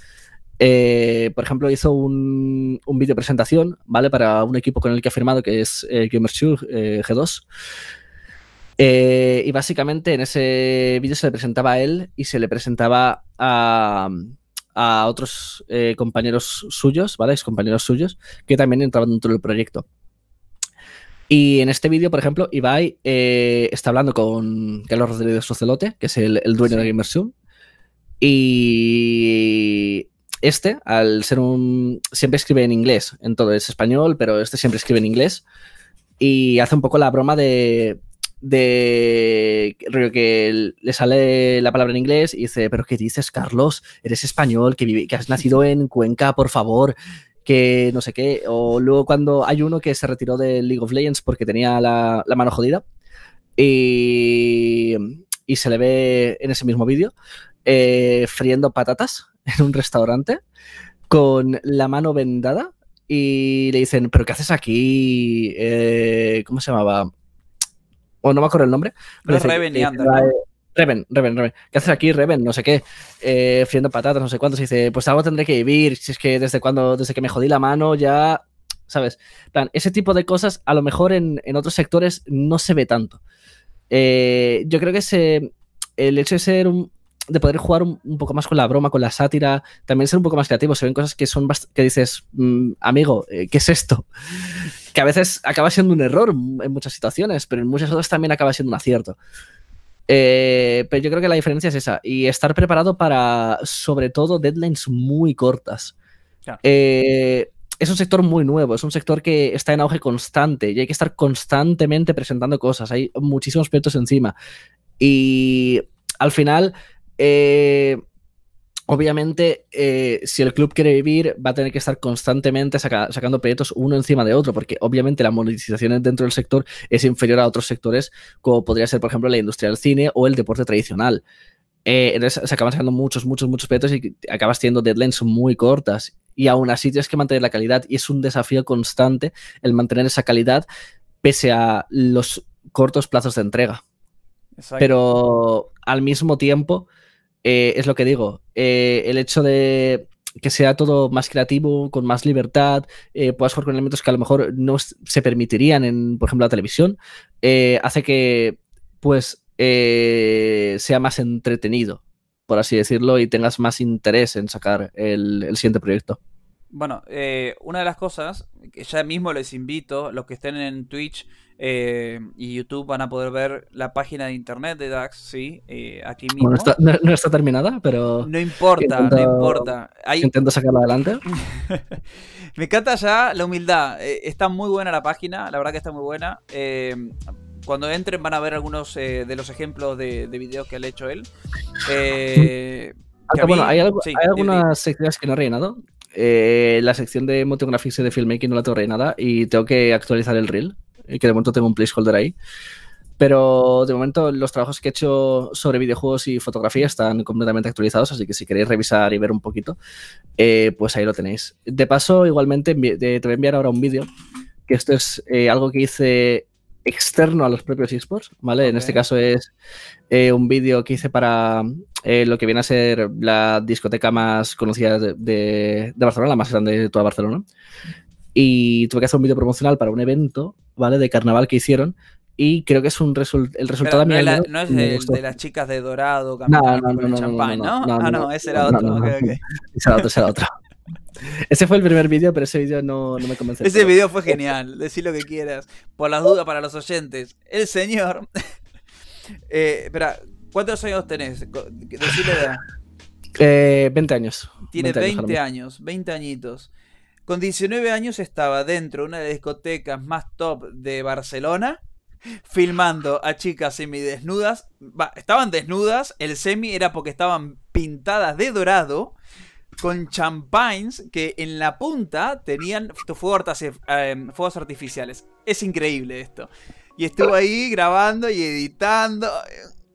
Eh, por ejemplo, hizo un, un vídeo presentación, ¿vale? Para un equipo con el que ha firmado, que es eh, G2. Y básicamente en ese vídeo se le presentaba a él y se le presentaba a, a otros eh, compañeros suyos, ¿vale? compañeros suyos, que también entraban dentro del proyecto. Y en este vídeo, por ejemplo, Ibai eh, está hablando con Carlos Rodríguez Socelote, que es el, dueño de Gamerzoom. Y este, al ser un. siempre escribe en inglés, en todo es español, pero este siempre escribe en inglés. Y hace un poco la broma de de que le sale la palabra en inglés y dice, pero ¿qué dices, Carlos? Eres español, que, que has nacido en Cuenca, por favor, que no sé qué. O luego cuando hay uno que se retiró de League of Legends porque tenía la, mano jodida y, y, se le ve en ese mismo vídeo eh, friendo patatas *laughs* en un restaurante con la mano vendada y le dicen, pero ¿qué haces aquí? Eh, ¿Cómo se llamaba? O no me acuerdo el nombre. Pero Reven y Reven, Reven, Reven. ¿Qué haces aquí, Reven? No sé qué. Eh, friendo patatas, no sé cuánto. Se dice, pues algo tendré que vivir. Si es que desde cuando, desde que me jodí la mano, ya. ¿Sabes? plan, ese tipo de cosas, a lo mejor en, otros sectores no se ve tanto. Eh, yo creo que ese, el hecho de ser un, de poder jugar un, poco más con la broma, con la sátira, también ser un poco más creativo. Se ven cosas que son que dices, mm, amigo, eh, ¿qué es esto? Que a veces acaba siendo un error en muchas situaciones, pero en muchas otras también acaba siendo un acierto. Eh, pero yo creo que la diferencia es esa, y estar preparado para, sobre todo, deadlines muy cortas. Eh, es un sector muy nuevo, es un sector que está en auge constante y hay que estar constantemente presentando cosas, hay muchísimos proyectos encima. Y al final, eh, Obviamente, eh, si el club quiere vivir, va a tener que estar constantemente sacando proyectos uno encima de otro, porque obviamente la monetización dentro del sector es inferior a otros sectores, como podría ser, por ejemplo, la industria del cine o el deporte tradicional. Eh, entonces se acaban sacando muchos, muchos, muchos proyectos y acabas teniendo deadlines muy cortas. Y aún así tienes que mantener la calidad y es un desafío constante el mantener esa calidad pese a los cortos plazos de entrega. Pero al mismo tiempo eh, es lo que digo, eh, el hecho de que sea todo más creativo, con más libertad, eh, puedas jugar con elementos que a lo mejor no se permitirían en, por ejemplo, la televisión, hace que pues sea más entretenido, por así decirlo, y tengas más interés en sacar el, siguiente proyecto. Bueno, eh, una de las cosas que ya mismo les invito, los que estén en Twitch eh, y YouTube van a poder ver la página de internet de Dax, sí, eh, aquí mismo. Bueno, está- no, no está terminada, pero No importa, no Intento- importa. Hay- intento sacarla adelante. *laughs* Me encanta ya la humildad. Eh, está muy buena la página, la verdad que está muy buena. Eh, cuando entren van a ver algunos eh, de los ejemplos de, de videos que ha hecho él. Eh, que Aunque, a mí- bueno, hay, algo- sí, hay algunas secciones que no he rellenado. Eh, la sección de Motiographics y de Filmmaking no la tengo rellenada y tengo que actualizar el reel, eh, que de momento tengo un placeholder ahí. Pero de momento los trabajos que he hecho sobre videojuegos y fotografía están completamente actualizados, así que si queréis revisar y ver un poquito, eh, pues ahí lo tenéis. De paso, igualmente te voy a enviar ahora un vídeo, que esto es algo que hice externo a los propios esports, ¿vale? En este caso es eh, un vídeo que hice para eh, lo que viene a ser la discoteca más conocida de, de- de Barcelona, la más grande de toda Barcelona. Y tuve que hacer un vídeo promocional para un evento, ¿vale? De carnaval que hicieron. Y creo que es un result el resultado mí no, es la- no es me de, las chicas de Dorado No, no, no, el no, champán, no, Ah, no, ese era otro. no, no. ok, ok. *laughs* Ese era otro, ese era otro. Ese fue el primer vídeo, pero ese vídeo no, no me convenció. Ese video fue genial, decí lo que quieras. Por las dudas para los oyentes. El señor. *laughs* eh, espera, ¿cuántos años tenés? Decile la edad. Eh, 20 años. Tiene 20 años 20 ahora años, 20 añitos. Con 19 años estaba dentro de una de las discotecas más top de Barcelona, filmando a chicas semidesnudas. Estaban desnudas, el semi era porque estaban pintadas de dorado, con champagnes que en la punta tenían fuegos, eh, fuegos artificiales. Es increíble esto. Y estuvo ahí grabando y editando.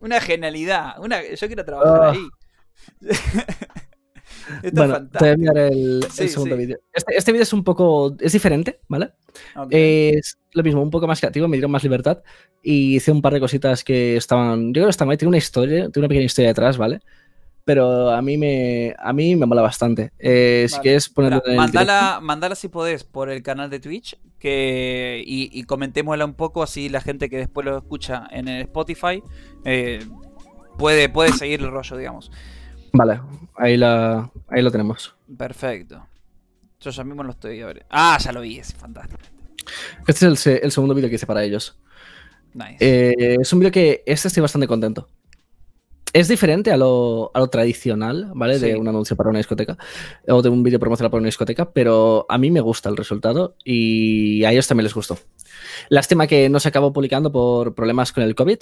Una genialidad. Una, yo quiero trabajar Ah. ahí. *laughs* Esto Bueno, es te voy a fantástico. enviar el, el Sí, segundo sí. vídeo. Este, este vídeo es un poco. Es diferente, ¿vale? Es lo mismo, un poco más creativo, me dieron más libertad y hice un par de cositas que estaban. Yo creo que estaban ahí, tiene una historia, tiene una pequeña historia detrás, ¿vale? Pero a mí me, a mí me mola bastante. Eh, Si Vale. quieres ponerlo en el mandala, mandala si podés por el canal de Twitch que, y, y comentémosla un poco, así la gente que después lo escucha en el Spotify eh, puede, puede seguir el rollo, digamos. Vale, ahí, la, ahí lo tenemos. Perfecto. Yo ya mismo lo estoy a ver. Ah, ya lo vi, es fantástico. Este es el segundo vídeo que hice para ellos. Nice. Eh, es un vídeo que este estoy bastante contento. Es diferente a lo, a lo tradicional, ¿vale? Sí. De un anuncio para una discoteca o de un vídeo promocional para una discoteca, pero a mí me gusta el resultado y a ellos también les gustó. Lástima que no se acabó publicando por problemas con el COVID.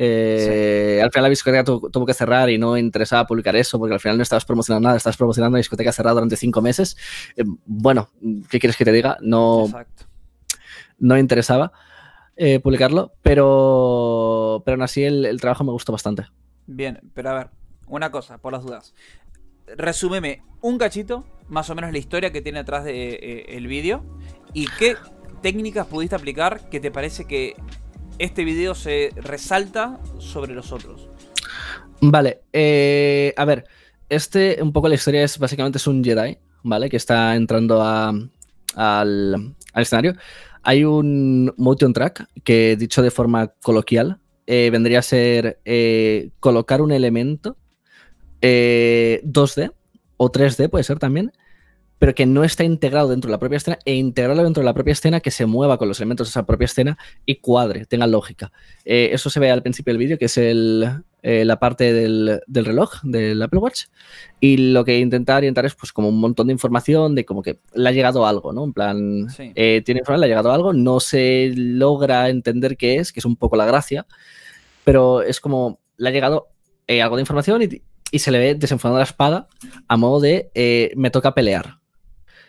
Eh, Al final la discoteca tu- tuvo que cerrar y no interesaba publicar eso porque al final no estabas promocionando nada, estabas promocionando una discoteca cerrada durante cinco meses. Eh, bueno, ¿qué quieres que te diga? No, Exacto. no interesaba eh, publicarlo, pero, pero aún así el, el trabajo me gustó bastante. Bien, pero a ver, una cosa, por las dudas. Resúmeme un cachito, más o menos la historia que tiene atrás de, eh, el vídeo y qué técnicas pudiste aplicar que te parece que este vídeo se resalta sobre los otros. Vale, eh, a ver, este un poco la historia es básicamente es un Jedi, ¿vale? Que está entrando a- al, al escenario. Hay un motion track que, dicho de forma coloquial, eh, vendría a ser eh, colocar un elemento eh, 2D o 3D, puede ser también, pero que no está integrado dentro de la propia escena e integrarlo dentro de la propia escena que se mueva con los elementos de esa propia escena y cuadre, tenga lógica. Eh, eso se ve al principio del vídeo, que es el, eh, la parte del, del reloj del Apple Watch. Y lo que intenta orientar es pues como un montón de información de como que le ha llegado algo, ¿no? En plan, Sí. eh, tiene información, le ha llegado algo, no se logra entender qué es, que es un poco la gracia, pero es como le ha llegado eh, algo de información y, y se le ve desenfundando la espada a modo de eh, me toca pelear.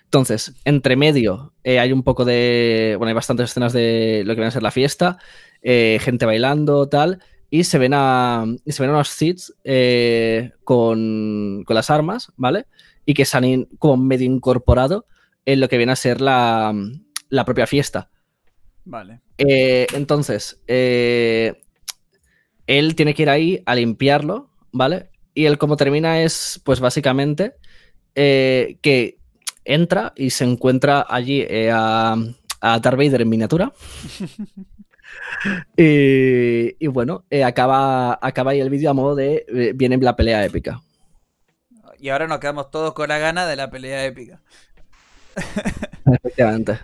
Entonces, entre medio hay un poco de. Bueno, hay bastantes escenas de lo que viene a ser la fiesta, gente bailando, tal, y se ven a. y se ven a unos Sith eh, con, con las armas, ¿vale? Y que se han in- como medio incorporado en lo que viene a ser la, la propia fiesta. Vale. Eh, entonces, eh, él tiene que ir ahí a limpiarlo, ¿vale? Y él como termina es, pues básicamente, eh, que entra y se encuentra allí a, a Darth Vader en miniatura. *laughs* y, y bueno, eh, acaba, acaba ahí el vídeo a modo de eh, viene la pelea épica. Y ahora nos quedamos todos con la gana de la pelea épica. *laughs* Efectivamente.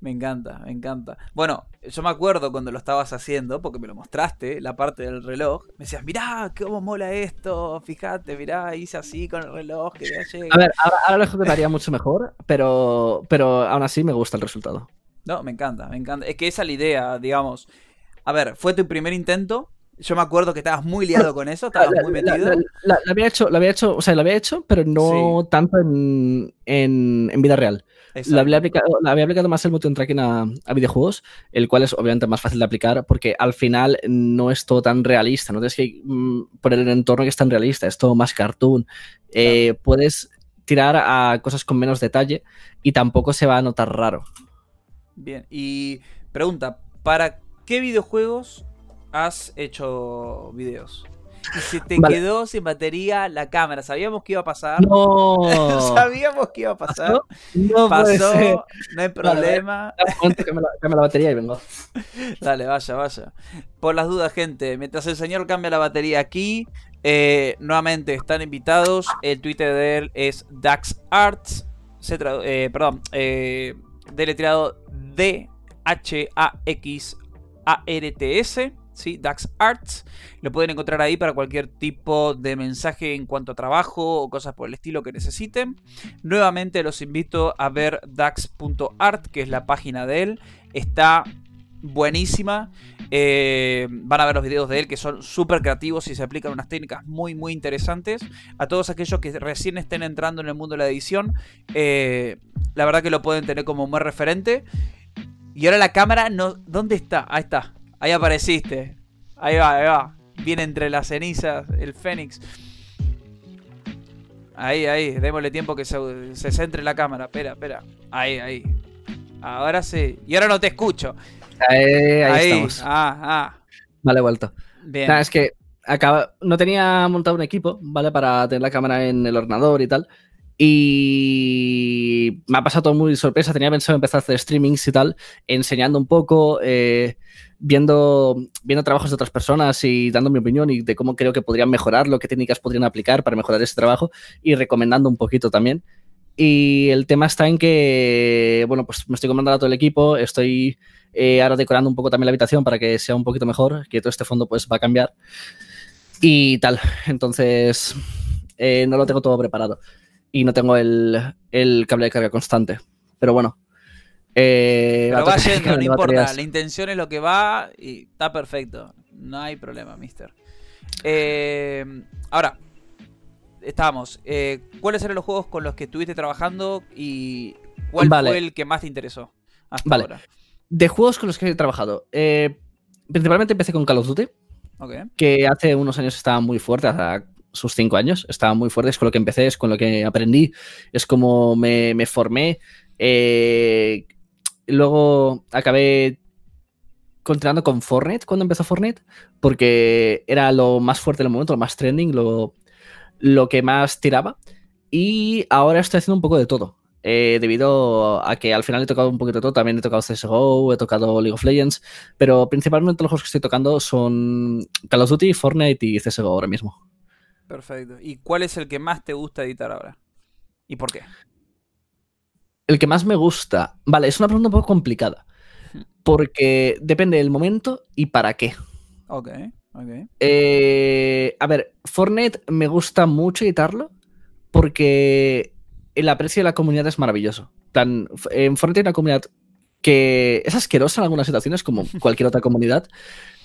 Me encanta, me encanta. Bueno, yo me acuerdo cuando lo estabas haciendo, porque me lo mostraste, la parte del reloj. Me decías, mirá, cómo mola esto, fíjate, mirá, hice así con el reloj, que ya A ver, ahora, ahora lo ejecutaría mucho mejor, pero, pero aún así me gusta el resultado. No, me encanta, me encanta. Es que esa es la idea, digamos. A ver, fue tu primer intento. Yo me acuerdo que estabas muy liado con eso, *laughs* estabas muy metido. La, había hecho, la había hecho, o sea, lo había hecho, pero no tanto en, en, en vida real. La había, aplicado, había, aplicado, más el motion tracking a, videojuegos, el cual es obviamente más fácil de aplicar porque al final no es todo tan realista, no tienes que mm, poner el entorno que es tan realista, es todo más cartoon. Eh, puedes tirar a cosas con menos detalle y tampoco se va a notar raro. Bien, y pregunta, ¿para qué videojuegos has hecho videos? Y se te quedó sin batería la cámara. Sabíamos que iba a pasar. No. *laughs* Sabíamos que iba a pasar. No Pasó. No hay problema. Cambia la batería y vengo. *laughs* Dale, vaya, vaya. Por las dudas, gente. Mientras el señor cambia la batería aquí, eh, nuevamente están invitados. El Twitter de él es DaxArts. Se eh, perdón, eh, deletreado D-H-A-X-A-R-T-S. ¿sí? Dax Arts. Lo pueden encontrar ahí para cualquier tipo de mensaje en cuanto a trabajo o cosas por el estilo que necesiten. Nuevamente los invito a ver dax.art, que es la página de él. Está buenísima. Eh, van a ver los videos de él que son súper creativos y se aplican unas técnicas muy muy interesantes. A todos aquellos que recién estén entrando en el mundo de la edición, eh, la verdad que lo pueden tener como buen referente. Y ahora la cámara, no, ¿dónde está? Ahí está. Ahí apareciste. Ahí va, ahí va. Viene entre las cenizas el Fénix. Ahí, ahí. Démosle tiempo que se, centre la cámara. Espera, espera. Ahí, ahí. Ahora sí. Y ahora no te escucho. Ahí, ahí, estamos. Ah, ah. Vale, vuelto. Bien. es que acaba... no tenía montado un equipo, ¿vale? Para tener la cámara en el ordenador y tal. Y me ha pasado todo muy sorpresa. Tenía pensado empezar a hacer streamings y tal, enseñando un poco, eh, viendo, viendo trabajos de otras personas y dando mi opinión y de cómo creo que podrían mejorarlo, qué técnicas podrían aplicar para mejorar ese trabajo y recomendando un poquito también. Y el tema está en que, bueno, pues me estoy comandando a todo el equipo, estoy eh, ahora decorando un poco también la habitación para que sea un poquito mejor, que todo este fondo pues va a cambiar y tal. Entonces, eh, no lo tengo todo preparado y no tengo el, el cable de carga constante. Pero bueno, eh, Pero va yendo, no importa. La intención es lo que va y está perfecto. No hay problema, mister. Eh, ahora, estamos. Eh, ¿Cuáles eran los juegos con los que estuviste trabajando y cuál fue el que más te interesó hasta vale. ahora? De juegos con los que he trabajado. principalmente empecé con Call of Duty. Que hace unos años estaba muy fuerte, hasta sus cinco años. Estaba muy fuerte, es con lo que empecé, es con lo que aprendí, es como me, formé. Eh, Luego acabé continuando con Fortnite cuando empezó Fortnite, porque era lo más fuerte del momento, lo más trending, lo, lo que más tiraba. Y ahora estoy haciendo un poco de todo. Eh, debido a que al final he tocado un poquito de todo, también he tocado CSGO, he tocado League of Legends, pero principalmente los juegos que estoy tocando son Call of Duty, Fortnite y CSGO ahora mismo. Perfecto. ¿Y cuál es el que más te gusta editar ahora? ¿Y por qué? El que más me gusta. Vale, es una pregunta un poco complicada. Porque depende del momento y para qué. Ok, ok. Eh, a ver, Fortnite me gusta mucho editarlo porque el aprecio de la comunidad es maravilloso. Tan, en Fortnite hay una comunidad que es asquerosa en algunas situaciones, como *laughs* cualquier otra comunidad,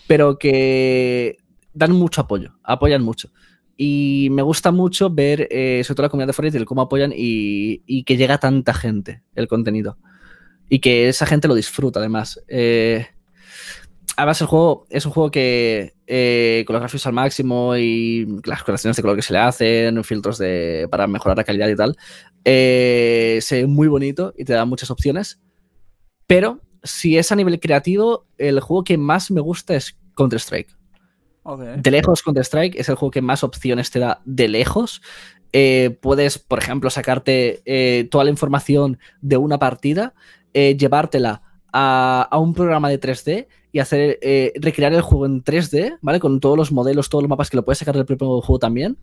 pero que dan mucho apoyo, apoyan mucho. Y me gusta mucho ver, eh, sobre todo la comunidad de Fortnite, cómo apoyan y, que llega tanta gente el contenido. Y que esa gente lo disfruta, además. Eh, además, el juego es un juego que eh, con los gráficos al máximo y las correcciones de color que se le hacen, filtros de, para mejorar la calidad y tal, se ve muy bonito y te da muchas opciones. Pero si es a nivel creativo, el juego que más me gusta es Counter-Strike. De lejos, Counter-Strike es el juego que más opciones te da de lejos. Eh, puedes, por ejemplo, sacarte eh, toda la información de una partida, eh, llevártela a, un programa de 3D y hacer recrear el juego en 3D, ¿vale? Con todos los modelos, todos los mapas que lo puedes sacar del propio juego también.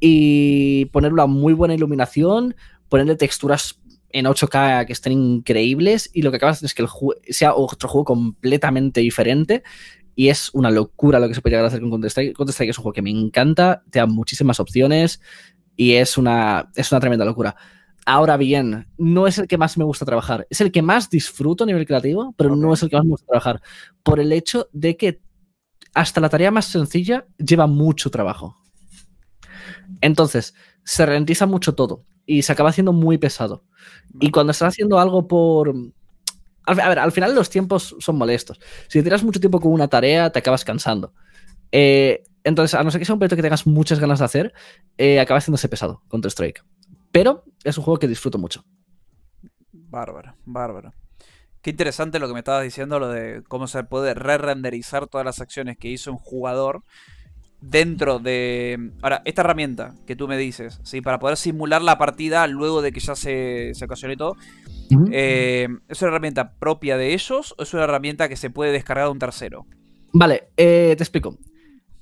Y poner una muy buena iluminación, ponerle texturas en 8K que estén increíbles y lo que acabas es que el sea otro juego completamente diferente y es una locura lo que se puede llegar a hacer con Counter-Strike. Counter-Strike es un juego que me encanta, te da muchísimas opciones y es una, es una tremenda locura. Ahora bien, no es el que más me gusta trabajar. Es el que más disfruto a nivel creativo, pero no es el que más me gusta trabajar. Por el hecho de que hasta la tarea más sencilla lleva mucho trabajo. Entonces, se ralentiza mucho todo y se acaba haciendo muy pesado. Y cuando estás haciendo algo por... A ver, al final los tiempos son molestos. Si tiras mucho tiempo con una tarea, te acabas cansando. Eh, entonces, a no ser que sea un proyecto que tengas muchas ganas de hacer, eh, acaba haciéndose pesado contra Strike. Pero es un juego que disfruto mucho. Bárbaro, bárbaro. Qué interesante lo que me estabas diciendo, lo de cómo se puede re-renderizar todas las acciones que hizo un jugador dentro de... Ahora, esta herramienta que tú me dices, ¿sí? para poder simular la partida luego de que ya se, se ocasionó y todo, eh, ¿es una herramienta propia de ellos o es una herramienta que se puede descargar de un tercero? Vale, eh, te explico.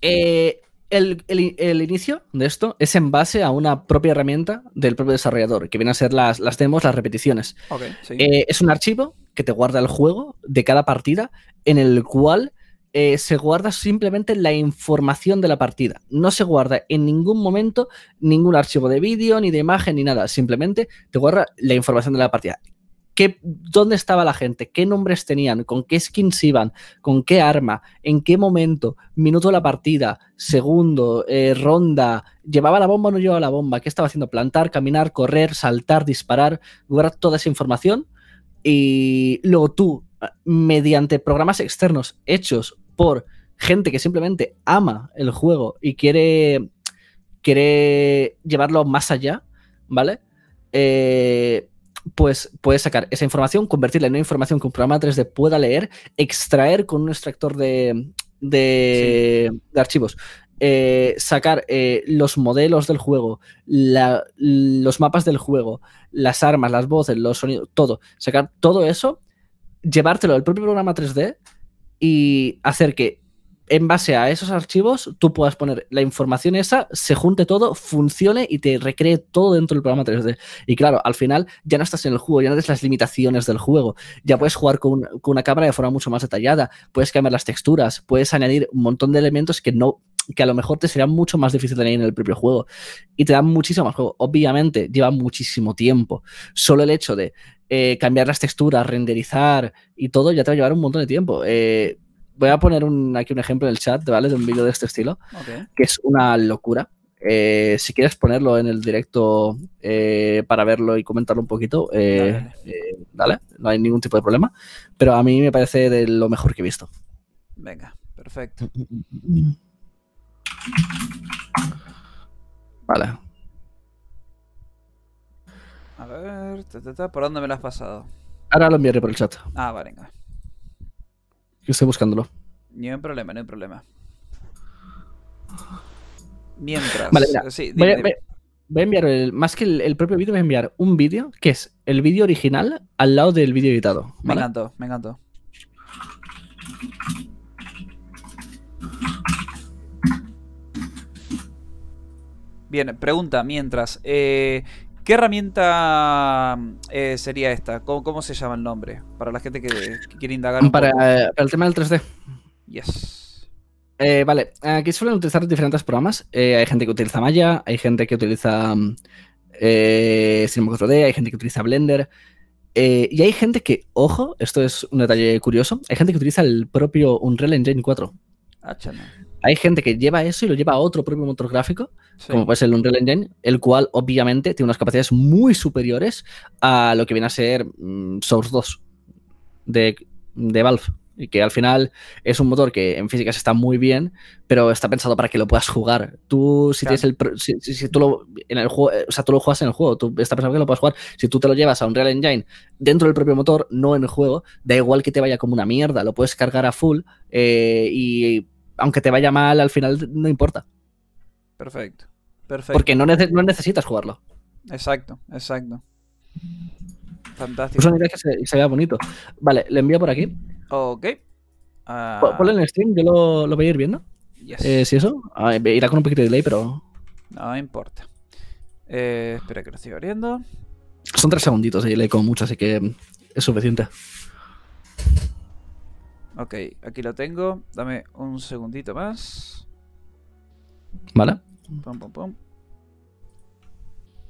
Eh, el, inicio de esto es en base a una propia herramienta del propio desarrollador, que viene a ser las, las demos, las repeticiones. es un archivo que te guarda el juego de cada partida en el cual eh, se guarda simplemente la información de la partida. No se guarda en ningún momento ningún archivo de vídeo, ni de imagen, ni nada. Simplemente te guarda la información de la partida. ¿Qué, ¿Dónde estaba la gente? ¿Qué nombres tenían? ¿Con qué skins iban? ¿Con qué arma? ¿En qué momento? Minuto de la partida, segundo, eh, ronda, ¿llevaba la bomba o no llevaba la bomba? ¿Qué estaba haciendo? Plantar, caminar, correr, saltar, disparar, guardar toda esa información y luego tú, mediante programas externos hechos por gente que simplemente ama el juego y quiere, quiere llevarlo más allá, ¿vale? Eh, pues puedes sacar esa información, convertirla en una información que un programa 3D pueda leer, extraer con un extractor de, de, archivos, eh, sacar eh, los modelos del juego, los mapas del juego, las armas, las voces, los sonidos, todo, sacar todo eso, llevártelo al propio programa 3D y hacer que en base a esos archivos tú puedas poner la información esa, se junte todo, funcione y te recree todo dentro del programa 3D. Y claro, al final ya no estás en el juego, ya no tienes las limitaciones del juego, ya puedes jugar con, una cámara de forma mucho más detallada, puedes cambiar las texturas, puedes añadir un montón de elementos que no que a lo mejor te sería mucho más difícil de añadir en el propio juego y te da muchísimo más juego. Obviamente lleva muchísimo tiempo. Solo el hecho de eh, cambiar las texturas, renderizar y todo, ya te va a llevar un montón de tiempo. Eh, voy a poner aquí un ejemplo en el chat, ¿vale? De un vídeo de este estilo, que es una locura. Eh, si quieres ponerlo en el directo para verlo y comentarlo un poquito, dale. no hay ningún tipo de problema. Pero a mí me parece de lo mejor que he visto. Venga, perfecto. Vale. A ver, ¿por dónde me lo has pasado? Ahora lo enviaré por el chat. Ah, vale, venga. Yo estoy buscándolo. Ni un problema, no hay problema. *sighs* Mientras. Vale, voy, a, enviar, el, más que el, propio vídeo, voy a enviar un vídeo que es el vídeo original al lado del vídeo editado. Me encantó, me encantó. Bien, pregunta mientras. Eh, ¿Qué herramienta eh, sería esta? ¿Cómo, se llama el nombre? Para la gente que, quiere indagar. para, para, el tema del 3D. Yes. Eh, vale, aquí suelen utilizar diferentes programas. hay gente que utiliza Maya, hay gente que utiliza Cinema 4D, hay gente que utiliza Blender. y hay gente que, ojo, esto es un detalle curioso, hay gente que utiliza el propio Unreal Engine 4. Ah, hay gente que lleva eso y lo lleva a otro propio motor gráfico, como puede ser el Unreal Engine, el cual obviamente tiene unas capacidades muy superiores a lo que viene a ser mm, Source 2 de, Valve. Y que al final es un motor que en físicas está muy bien, pero está pensado para que lo puedas jugar. Tú, si tienes el. Si, tú lo. En el juego. O sea, tú lo juegas en el juego. Tú está pensado que lo puedas jugar. Si tú te lo llevas a Unreal Engine dentro del propio motor, no en el juego, da igual que te vaya como una mierda. Lo puedes cargar a full eh, y aunque te vaya mal, al final no importa. Perfecto. Perfecto. Porque no, necesitas jugarlo. Exacto, exacto. Fantástico. Pues una que se, vea bonito. Vale, le envío por aquí. Ok. Uh... Ponle en el stream, yo lo, voy a ir viendo. Eh, si eso, irá con un poquito de delay, pero. No importa. Eh, espera que lo siga abriendo. Son tres segunditos y le como mucho, así que es suficiente. Ok, aquí lo tengo. Dame un segundito más. ¿Vale? Pum, pum, pum.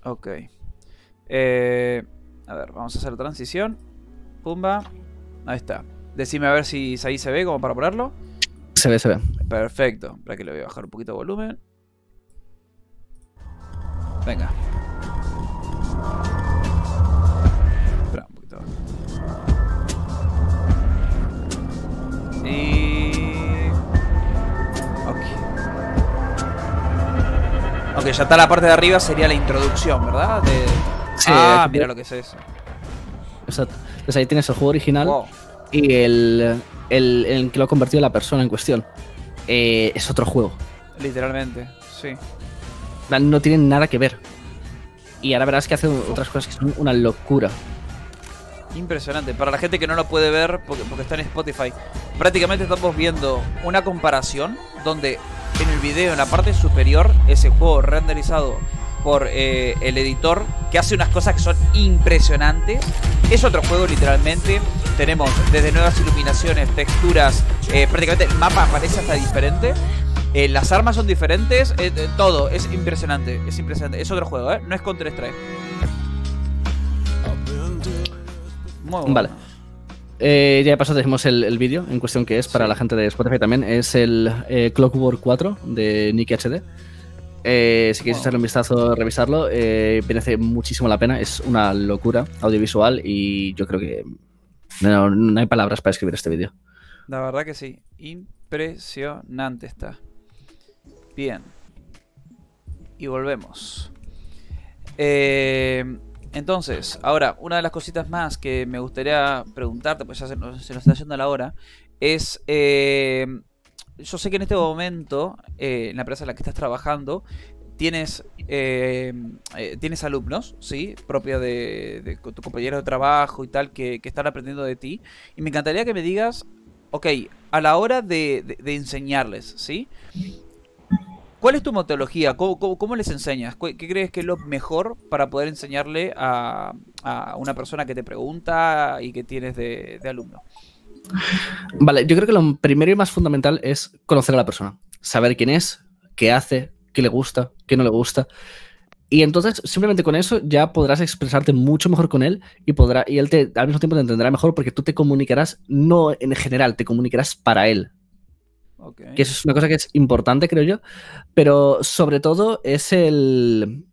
Ok. Eh, a ver, vamos a hacer transición. Pumba. Ahí está. Decime a ver si ahí se ve como para ponerlo. Se ve, se ve. Perfecto. Para que le voy a bajar un poquito de volumen. Venga. Y... Ok. Ok, ya está la parte de arriba, sería la introducción, ¿verdad? De... Sí, ah, mira lo que es eso. Exacto. Entonces ahí tienes el juego original Wow. y el, el, el que lo ha convertido la persona en cuestión. Eh, es otro juego. Literalmente, sí. No tienen nada que ver. Y ahora verás que hace otras cosas que son una locura. Impresionante. Para la gente que no lo puede ver porque, está en Spotify, prácticamente estamos viendo una comparación donde en el video, en la parte superior, ese juego renderizado por eh, el editor que hace unas cosas que son impresionantes. Es otro juego literalmente. Tenemos desde nuevas iluminaciones, texturas, eh, prácticamente el mapa parece hasta diferente. Eh, las armas son diferentes, eh, todo es impresionante, es impresionante. Es otro juego, ¿eh? No es Counter Strike. Muy bueno. Vale. Eh, ya de paso tenemos el, el vídeo en cuestión que es para Sí. la gente de Spotify también. Es el eh, Clockwork 4 de Nick HD. Eh, si queréis Wow. echarle un vistazo, revisarlo, merece muchísimo la pena. Es una locura audiovisual y yo creo que no, no hay palabras para escribir este vídeo. La verdad que sí. Impresionante está. Bien. Y volvemos. Eh, entonces, ahora, una de las cositas más que me gustaría preguntarte, pues ya se nos, se nos está yendo la hora, es... eh, yo sé que en este momento, eh, en la empresa en la que estás trabajando, tienes, eh, eh, tienes alumnos, ¿sí? Propia de, de tu compañero de trabajo y tal, que, están aprendiendo de ti. Y me encantaría que me digas, ok, a la hora de, de- de enseñarles, ¿sí? ¿Cuál es tu metodología? ¿Cómo, les enseñas? ¿Cu- ¿Qué crees que es lo mejor para poder enseñarle a, a una persona que te pregunta y que tienes de, de alumno? Vale, yo creo que lo primero y más fundamental es conocer a la persona. Saber quién es, qué hace, qué le gusta, qué no le gusta. Y entonces, simplemente con eso ya podrás expresarte mucho mejor con él y, podrá, y él te, al mismo tiempo te entenderá mejor porque tú te comunicarás, no en general, te comunicarás para él. Que eso es una cosa que es importante, creo yo. Pero sobre todo es el.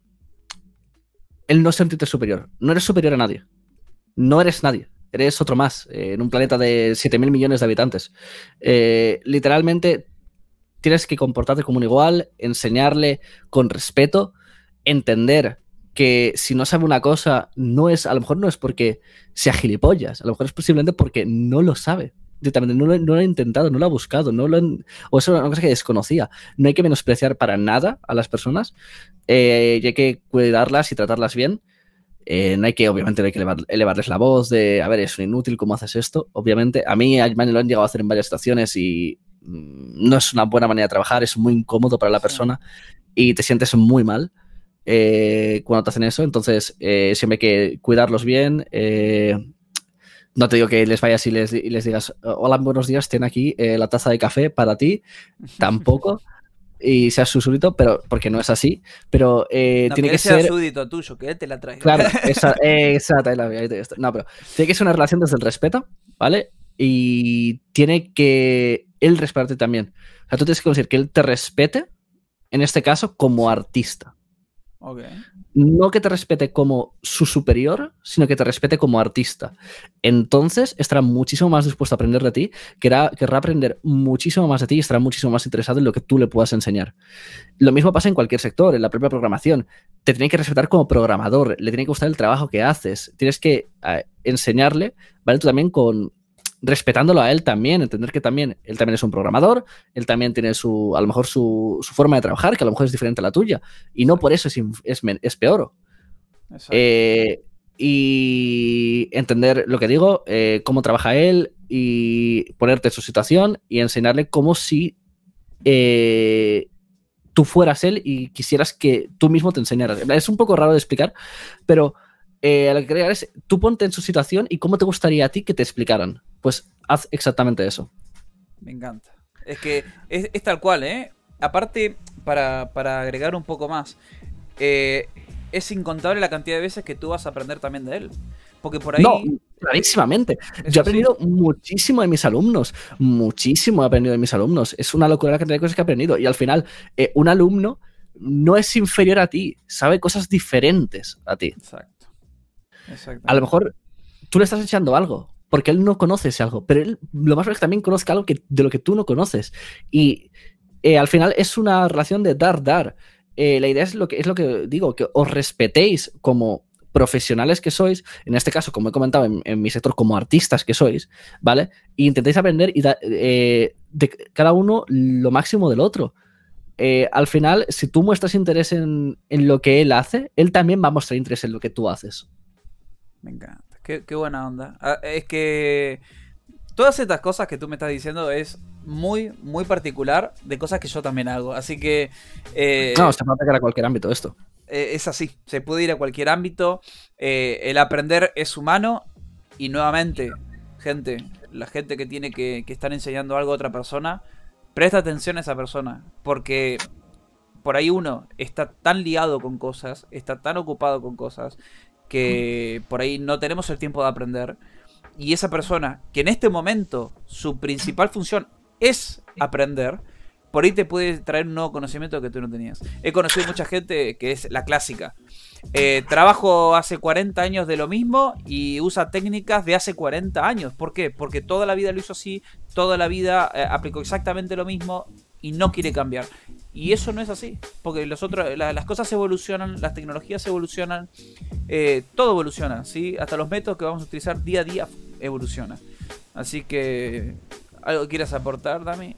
El no sentirte superior. No eres superior a nadie. No eres nadie. Eres otro más eh, en un planeta de 7.000 millones de habitantes. Eh, literalmente tienes que comportarte como un igual, enseñarle con respeto, entender que si no sabe una cosa, no es, a lo mejor no es porque sea gilipollas, a lo mejor es posiblemente porque no lo sabe. Directamente, no lo, no lo intentado, no lo ha buscado, no lo han- o es una cosa que desconocía. No hay que menospreciar para nada a las personas eh, y hay que cuidarlas y tratarlas bien. Eh, no hay que, obviamente, no hay que elevar- elevarles la voz de, a ver, es un inútil, ¿cómo haces esto? Obviamente, a mí me lo han llegado a hacer en varias situaciones y mm, no es una buena manera de trabajar, es muy incómodo para la Sí. persona y te sientes muy mal eh, cuando te hacen eso. Entonces, eh, siempre hay que cuidarlos bien. No te digo que les vayas y les, y les digas, hola, buenos días, ten aquí eh, la taza de café para ti. *laughs* Tampoco. y seas su súbdito, pero porque no es así. Pero eh, No, tiene que ser. súbdito tuyo, que él te la trae. Claro, *laughs* esa, eh, No, pero tiene que ser una relación desde el respeto, ¿vale? Y tiene que él respetarte también. O sea, tú tienes que conseguir que él te respete, en este caso, como artista. No que te respete como su superior, sino que te respete como artista. Entonces estará muchísimo más dispuesto a aprender de ti, querrá, querrá aprender muchísimo más de ti y estará muchísimo más interesado en lo que tú le puedas enseñar. Lo mismo pasa en cualquier sector, en la propia programación. Te tiene que respetar como programador, le tiene que gustar el trabajo que haces, tienes que eh, enseñarle, ¿vale? Tú también con respetándolo a él también, entender que también él también es un programador, él también tiene su, a lo mejor su, su forma de trabajar, que a lo mejor es diferente a la tuya, y no por eso es, es, peor. Eh, y entender lo que digo, eh, cómo trabaja él y ponerte en su situación y enseñarle como si eh, tú fueras él y quisieras que tú mismo te enseñaras. Es un poco raro de explicar, pero eh, lo que quería es, tú ponte en su situación y cómo te gustaría a ti que te explicaran. Pues haz exactamente eso. Me encanta. Es que es, tal cual, ¿eh? Aparte, para, para agregar un poco más, eh, es incontable la cantidad de veces que tú vas a aprender también de él. Porque por ahí. No, clarísimamente. Yo he aprendido muchísimo de mis alumnos. Muchísimo he aprendido de mis alumnos. Es una locura la cantidad de cosas que he aprendido. Y al final, eh, un alumno no es inferior a ti, sabe cosas diferentes a ti. Exacto. A lo mejor tú le estás echando algo, porque él no conoce ese algo, pero él lo más probable es que también conozca algo que, de lo que tú no conoces. Y eh, al final es una relación de dar-dar. Eh, la idea es lo que es lo que digo, que os respetéis como profesionales que sois, en este caso, como he comentado en, mi sector, como artistas que sois, ¿vale? E intentéis aprender y eh, de cada uno lo máximo del otro. Eh, al final, si tú muestras interés en, lo que él hace, él también va a mostrar interés en lo que tú haces. Me encanta. Qué, qué buena onda. Ah, es que todas estas cosas que tú me estás diciendo es muy, muy particular de cosas que yo también hago. Así que. Eh, no, se puede aplicar a cualquier ámbito esto. Eh, es así, se puede ir a cualquier ámbito. Eh, el aprender es humano. Y nuevamente, gente, la gente que tiene que, que estar enseñando algo a otra persona, presta atención a esa persona. Porque por ahí uno está tan liado con cosas, está tan ocupado con cosas, que por ahí no tenemos el tiempo de aprender. Y esa persona, que en este momento su principal función es aprender, por ahí te puede traer un nuevo conocimiento que tú no tenías. He conocido mucha gente que es la clásica. Eh, trabajo hace 40 años de lo mismo y usa técnicas de hace 40 años. ¿Por qué? Porque toda la vida lo hizo así, toda la vida eh, aplicó exactamente lo mismo y no quiere cambiar. Y eso no es así, porque los otros, las cosas evolucionan, las tecnologías evolucionan, eh, todo evoluciona, ¿sí? Hasta los métodos que vamos a utilizar día a día evolucionan. Así que, ¿algo quieras aportar, Dami?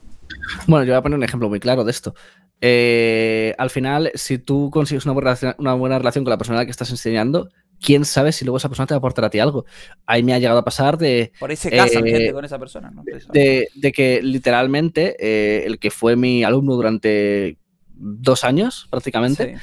Bueno, yo voy a poner un ejemplo muy claro de esto. Eh, al final, si tú consigues una buena, una buena relación con la persona a la que estás enseñando, quién sabe si luego esa persona te va a aportar a ti algo. Ahí me ha llegado a pasar de. Por ahí se casan eh, gente con esa persona, ¿no? De, que literalmente eh, el que fue mi alumno durante dos años prácticamente.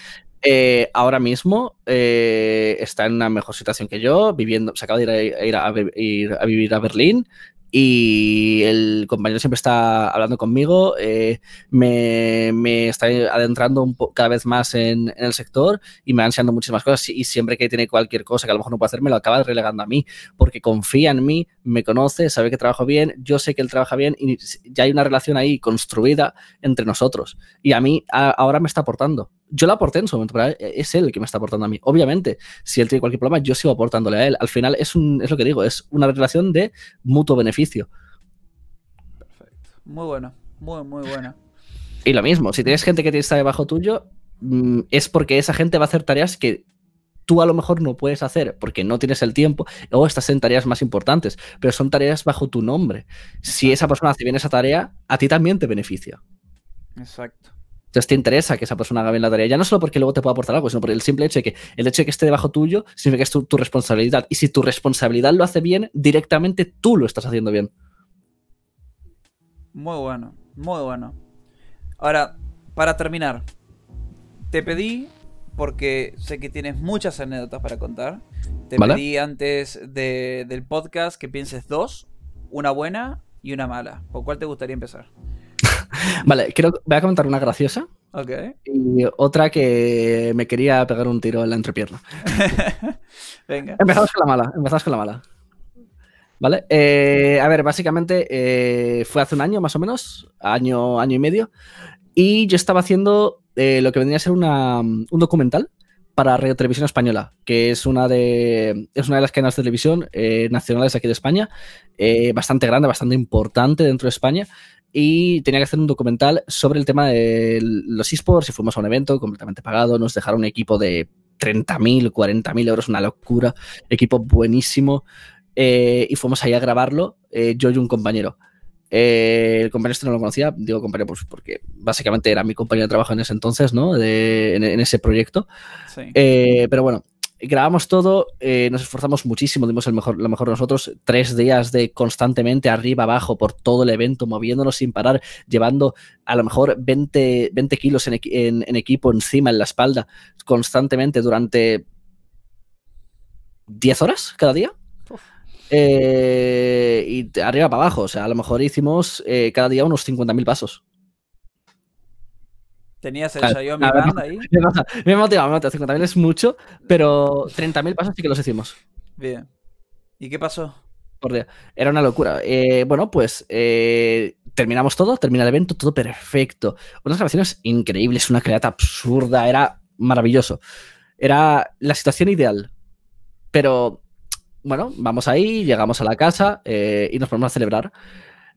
Eh, ahora mismo está en una mejor situación que yo, viviendo, se acaba de ir a, ir a vivir a Berlín, y el compañero siempre está hablando conmigo, eh, me, está adentrando cada vez más en, el sector y me va enseñando muchísimas cosas y siempre que tiene cualquier cosa que a lo mejor no puede hacer, me lo acaba relegando a mí, porque confía en mí, me conoce, sabe que trabajo bien, yo sé que él trabaja bien y ya hay una relación ahí construida entre nosotros. Y a mí ahora me está aportando yo la aporté en su momento, pero es él el que me está aportando a mí. Obviamente, si él tiene cualquier problema, yo sigo aportándole a él. Al final es, un, es lo que digo, es una relación de mutuo beneficio. Perfecto. Muy bueno, muy, muy bueno. Y lo mismo, si tienes gente que está debajo tuyo, mm, es porque esa gente va a hacer tareas que tú a lo mejor no puedes hacer porque no tienes el tiempo o estás en tareas más importantes, pero son tareas bajo tu nombre. Si esa persona hace bien esa tarea, a ti también te beneficia. Exacto. Entonces te interesa que esa persona haga bien la tarea, ya no solo porque luego te pueda aportar algo, sino por el simple hecho de que el hecho de que esté debajo tuyo significa que es tu, responsabilidad. Y si tu responsabilidad lo hace bien, directamente tú lo estás haciendo bien. Muy bueno, muy bueno. Ahora, para terminar, te pedí, porque sé que tienes muchas anécdotas para contar, te pedí antes del podcast que pienses dos, una buena y una mala. ¿Por cuál te gustaría empezar? *laughs* vale, creo, voy a comentar una graciosa. Ok. Y otra que me quería pegar un tiro en la entrepierna. *laughs* Venga. Empezamos con la mala. Empezamos con la mala. ¿Vale? Eh, a ver, básicamente eh, fue hace un año más o menos, año, año y medio, y yo estaba haciendo eh, lo que vendría a ser un documental para Radio Televisión Española, que es una de, es una de las cadenas de televisión nacionales aquí de España, bastante grande, bastante importante dentro de España, y tenía que hacer un documental sobre el tema de los esports y fuimos a un evento completamente pagado, nos dejaron un equipo de 30.000, 40.000 euros, una locura, equipo buenísimo eh, y fuimos ahí a grabarlo eh, yo y un compañero. Eh, el compañero este no lo conocía, digo compañero pues porque básicamente era mi compañero de trabajo en ese entonces, ¿no? en, ese proyecto. pero bueno, grabamos todo, eh, nos esforzamos muchísimo, dimos el mejor, lo mejor de nosotros, tres días de constantemente arriba, abajo, por todo el evento, moviéndonos sin parar, llevando a lo mejor 20, 20 kilos en, en, equipo encima, en la espalda, constantemente durante 10 horas cada día. Eh, y arriba para abajo, o sea, a lo mejor hicimos eh, cada día unos 50.000 pasos. ¿Tenías el Claro, Xiaomi ver, Band *laughs* ahí? Me mata, me motiva, me motiva. 50.000 es mucho, pero 30.000 pasos sí que los hicimos Bien. ¿Y qué pasó? por día. Era una locura. Eh, bueno, pues eh, terminamos todo, termina el evento, todo perfecto. Unas grabaciones increíbles, una calidad absurda, era maravilloso. Era la situación ideal. Pero, bueno, vamos ahí, llegamos a la casa eh, y nos ponemos a celebrar.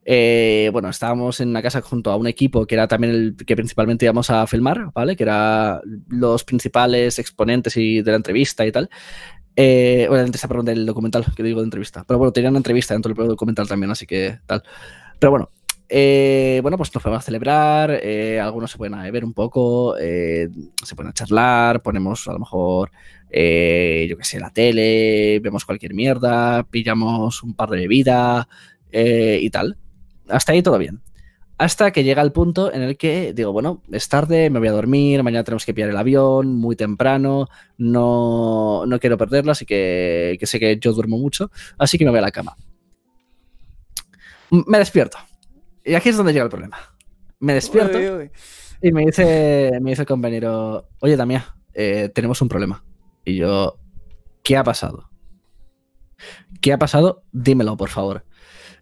Eh, bueno, estábamos en una casa junto a un equipo que era también el que principalmente íbamos a filmar, ¿vale? Que era los principales exponentes y de la entrevista y tal. Eh, bueno, entrevista, perdón, del documental, que digo de entrevista. Pero bueno, tenía una entrevista dentro del documental también, así que tal. Pero bueno, eh, bueno, pues nos podemos celebrar, eh, algunos se pueden a ver un poco, se pueden a charlar, ponemos a lo mejor, yo qué sé, la tele, vemos cualquier mierda, pillamos un par de bebida y tal. Hasta ahí todo bien. Hasta que llega el punto en el que digo, bueno, es tarde, me voy a dormir, mañana tenemos que pillar el avión muy temprano, no, no quiero perderlo, así que, que sé que yo duermo mucho, así que me voy a la cama. Me despierto. Y aquí es donde llega el problema. Me despierto Uy, uy. y me dice, me dice el compañero, oye, Damia, eh, tenemos un problema. Y yo, ¿qué ha pasado? ¿Qué ha pasado? Dímelo, por favor.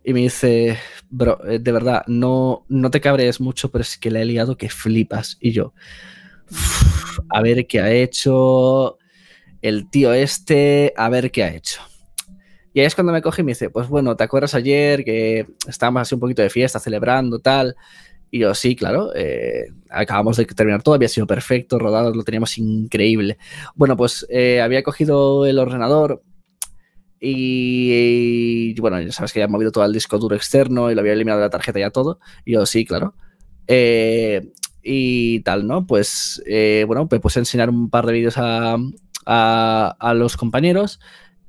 Y me dice, bro, eh, de verdad, no, no te cabrees mucho, pero es que le he liado que flipas. Y yo, "Uf, a ver qué ha hecho el tío este, a ver qué ha hecho. Y ahí es cuando me coge y me dice, pues bueno, ¿te acuerdas ayer que estábamos así un poquito de fiesta, celebrando, tal? Y yo, sí, claro, eh, acabamos de terminar todo, había sido perfecto, rodado, lo teníamos increíble. Bueno, pues eh, había cogido el ordenador y, bueno, ya sabes que ya he movido todo el disco duro externo y lo había eliminado de la tarjeta ya todo. Y yo, sí, claro. Eh, y tal, ¿no? Pues eh, bueno, me puse a enseñar un par de vídeos a, a, los compañeros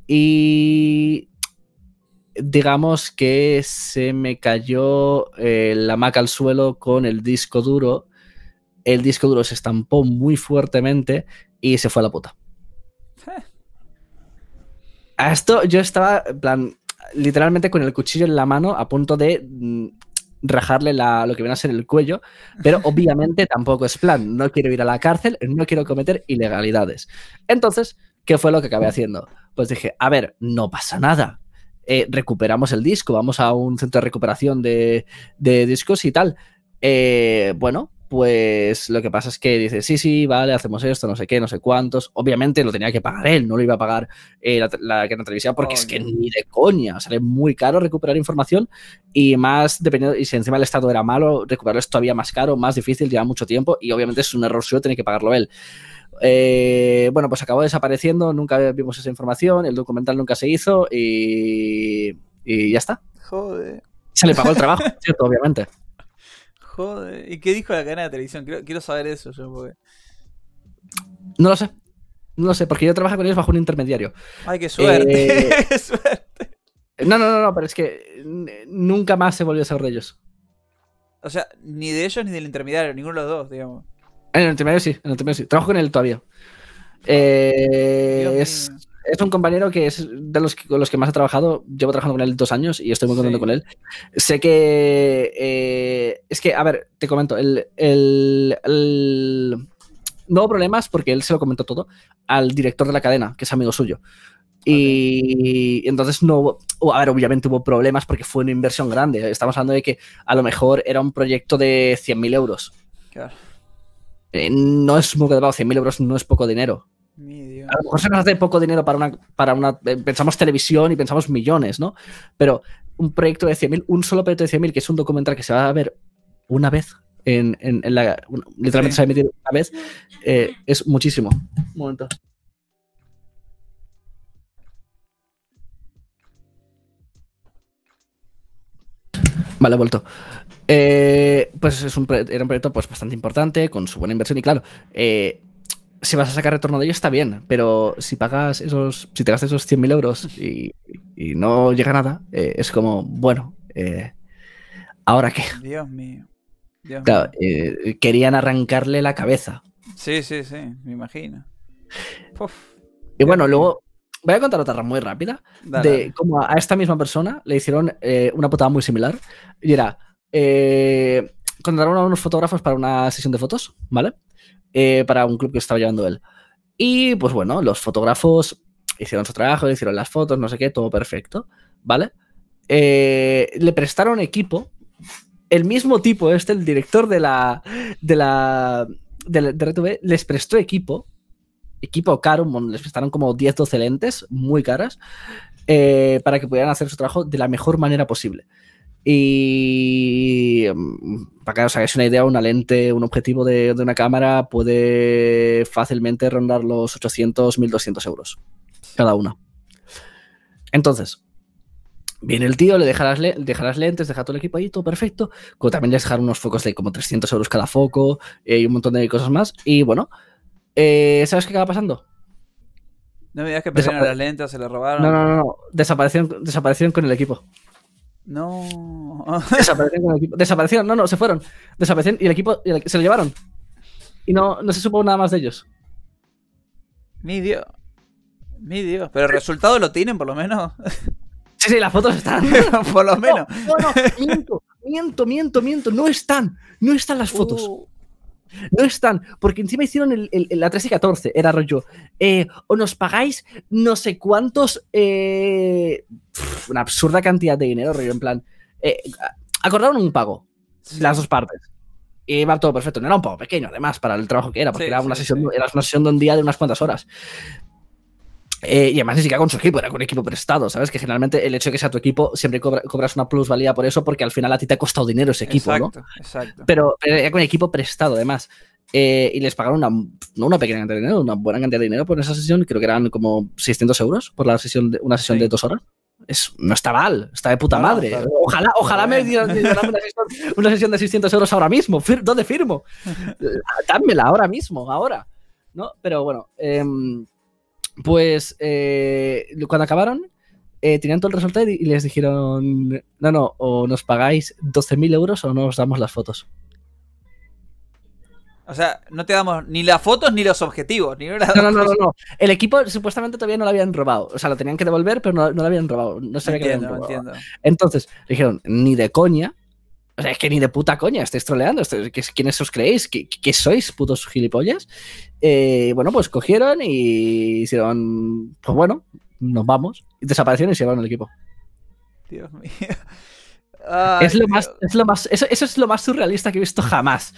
y digamos que se me cayó eh, la Mac al suelo con el disco duro. El disco duro se estampó muy fuertemente y se fue a la puta. A esto yo estaba, en plan, literalmente con el cuchillo en la mano a punto de mm, rajarle la- lo que viene a ser el cuello, pero *laughs* obviamente tampoco es plan. No quiero ir a la cárcel, no quiero cometer ilegalidades. Entonces, ¿qué fue lo que acabé haciendo? Pues dije, a ver, no pasa nada. Eh, recuperamos el disco, vamos a un centro de recuperación de, de discos y tal. Eh, bueno, pues lo que pasa es que dice, sí, sí, vale, hacemos esto, no sé qué, no sé cuántos. Obviamente lo tenía que pagar él, no lo iba a pagar eh, la, la cadena televisiva porque es que ni de coña, sale muy caro recuperar información y más dependiendo, y si encima el estado era malo, recuperarlo es todavía más caro, más difícil, lleva mucho tiempo y obviamente es un error suyo, tiene que pagarlo él. Eh, bueno, pues acabó desapareciendo, nunca vimos esa información, el documental nunca se hizo y, y ya está. Joder, Se le pagó el trabajo, *laughs* ¿cierto? Obviamente. Joder. ¿Y qué dijo la cadena de televisión? Quiero, quiero saber eso yo, porque... No lo sé. No lo sé, porque yo trabajo con ellos bajo un intermediario. Ay, qué suerte. Eh, *laughs* qué suerte. No, no, no, no, pero es que nunca más se volvió a saber de ellos. O sea, ni de ellos ni del intermediario, ninguno de los dos, digamos. En el intermediario sí, en el intermediario sí. Trabajo con él todavía. Eh, es. Es un compañero que es de los que, con los que más he trabajado. Llevo trabajando con él dos años y estoy muy contento Sí. con él. Sé que. eh, es que, a ver, te comento. El, el, el- No hubo problemas porque él se lo comentó todo al director de la cadena, que es amigo suyo. Y entonces no hubo, a ver, obviamente hubo problemas porque fue una inversión grande. Estamos hablando de que a lo mejor era un proyecto de 100.000 euros. Claro. Eh, no es muy elevado, 100.000 euros no es poco dinero. Mi Dios. A lo mejor se nos hace poco dinero para una, para una eh, pensamos televisión y pensamos millones, ¿no? Pero un proyecto de 100.000, un solo proyecto de 100.000, que es un documental que se va a ver una vez, en, en- en la, literalmente Sí. se va a emitir una vez, eh, es muchísimo. Un momento. Vale, he vuelto. Eh, pues es un, era un proyecto pues, bastante importante, con su buena inversión y claro, eh, si vas a sacar retorno de ello está bien, pero si pagas esos, si te gastas esos 100.000 euros y, y no llega nada, eh, es como, bueno, eh, ¿ahora qué? Dios mío. Dios Claro, mío. eh, querían arrancarle la cabeza. Sí, sí, sí, me imagino. Uf. Y bueno, luego, voy a contar otra muy rápida Dale, de cómo a esta misma persona le hicieron una putada muy similar. Y era, contrataron a unos fotógrafos para una sesión de fotos, ¿vale? Eh, para un club que estaba llevando él. Y pues bueno, los fotógrafos hicieron su trabajo, hicieron las fotos, no sé qué, todo perfecto, ¿vale? Eh, le prestaron equipo. El mismo tipo, este, el director de la. de la. de, la- de RTV, les prestó equipo. Equipo caro, les prestaron como 10, 12 lentes, muy caras, eh, para que pudieran hacer su trabajo de la mejor manera posible. Y mm, para que os hagáis una idea, una lente, un objetivo de, de una cámara puede fácilmente rondar los 800, 1200 euros cada una. Entonces, viene el tío, le deja las, le- deja las lentes, deja todo el equipo ahí, todo perfecto. Como también les dejaron unos focos de como 300 euros cada foco eh, y un montón de cosas más. Y bueno, eh, ¿sabes qué acaba pasando? No me digas que Desapare- perdieron las lentes, se le robaron. No, no, no, no. Desaparecieron, desaparecieron con el equipo. No. *laughs* Desaparecieron no, no, se fueron. Desaparecieron y el equipo y el- se lo llevaron. Y no, no se supo nada más de ellos. Mi Dios. Mi Dios. Pero el resultado lo tienen, por lo menos. *laughs* Sí, sí, las fotos están. *laughs* por lo menos. No, no, no, miento, miento, miento, miento. No están. No están las fotos. Uh, No están, porque encima hicieron el, el- el- la 13 y 14, era rollo, eh, o nos pagáis no sé cuántos, eh, una absurda cantidad de dinero, rollo, en plan, eh, acordaron un pago, sí. las dos partes, y iba todo perfecto, no era un pago pequeño además para el trabajo que era, porque Sí, era, una sí, sesión, era una sesión de un día de unas cuantas horas. Eh, y además ni siquiera con su equipo, era con equipo prestado, ¿sabes? Que generalmente el hecho de que sea tu equipo siempre cobra- cobras una plusvalía por eso, porque al final a ti te ha costado dinero ese equipo, ¿no? Exacto, exacto. pero, era con equipo prestado además. Eh, y les pagaron una, no una pequeña cantidad de dinero, una buena cantidad de dinero por esa sesión, creo que eran como 600 euros por la sesión de, una sesión Sí. de dos horas. Es, no está mal, está de puta No, madre. Ojalá, ojalá me dieran, una, sesión, una sesión de 600 euros ahora mismo. Fir- ¿Dónde firmo? *laughs* Dádmela ahora mismo, ahora. ¿No? Pero bueno, em, pues eh, cuando acabaron, eh, tenían todo el resultado y les dijeron, no, no, o nos pagáis 12.000 euros o no os damos las fotos. O sea, no te damos ni las fotos ni los objetivos. Ni No, no, no, no. El equipo supuestamente todavía no lo habían robado. O sea, lo tenían que devolver, pero no, no lo habían robado. No sabía que lo habían robado. entiendo. Entonces, dijeron, ni de coña. O sea, es que ni de puta coña, estáis troleando. estáis- ¿qué- ¿Quiénes os creéis? ¿Qué, qué sois, putos gilipollas? Eh, bueno, pues cogieron y hicieron, pues bueno, nos vamos. Desaparecieron y se llevaron el equipo. Dios mío. *laughs* Ay, es lo más, es lo más, eso, eso es lo más surrealista que he visto jamás.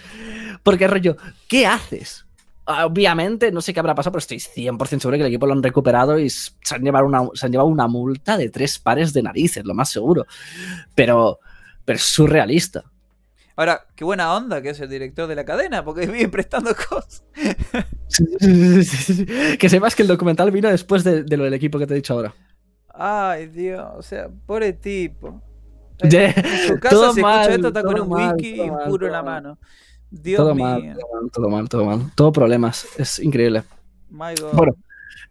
Porque rollo, ¿qué haces? Obviamente, no sé qué habrá pasado, pero estoy 100% seguro que el equipo lo han recuperado y se han, llevado una, se han llevado una multa de tres pares de narices, lo más seguro. Pero, pero es surrealista. Ahora, qué buena onda que es el director de la cadena, porque *laughs* vive prestando cosas. que sepas que el documental vino después de, de lo del equipo que te he dicho ahora. Ay, Dios, o sea, pobre tipo. De- En su casa todo se mal, escucha esto, está con todo un mal, whisky todo mal, puro en todo la mal. mano. Dios todo mío. mal, todo mal, todo mal, todo mal. Todo problemas. Es increíble. My God. Bueno,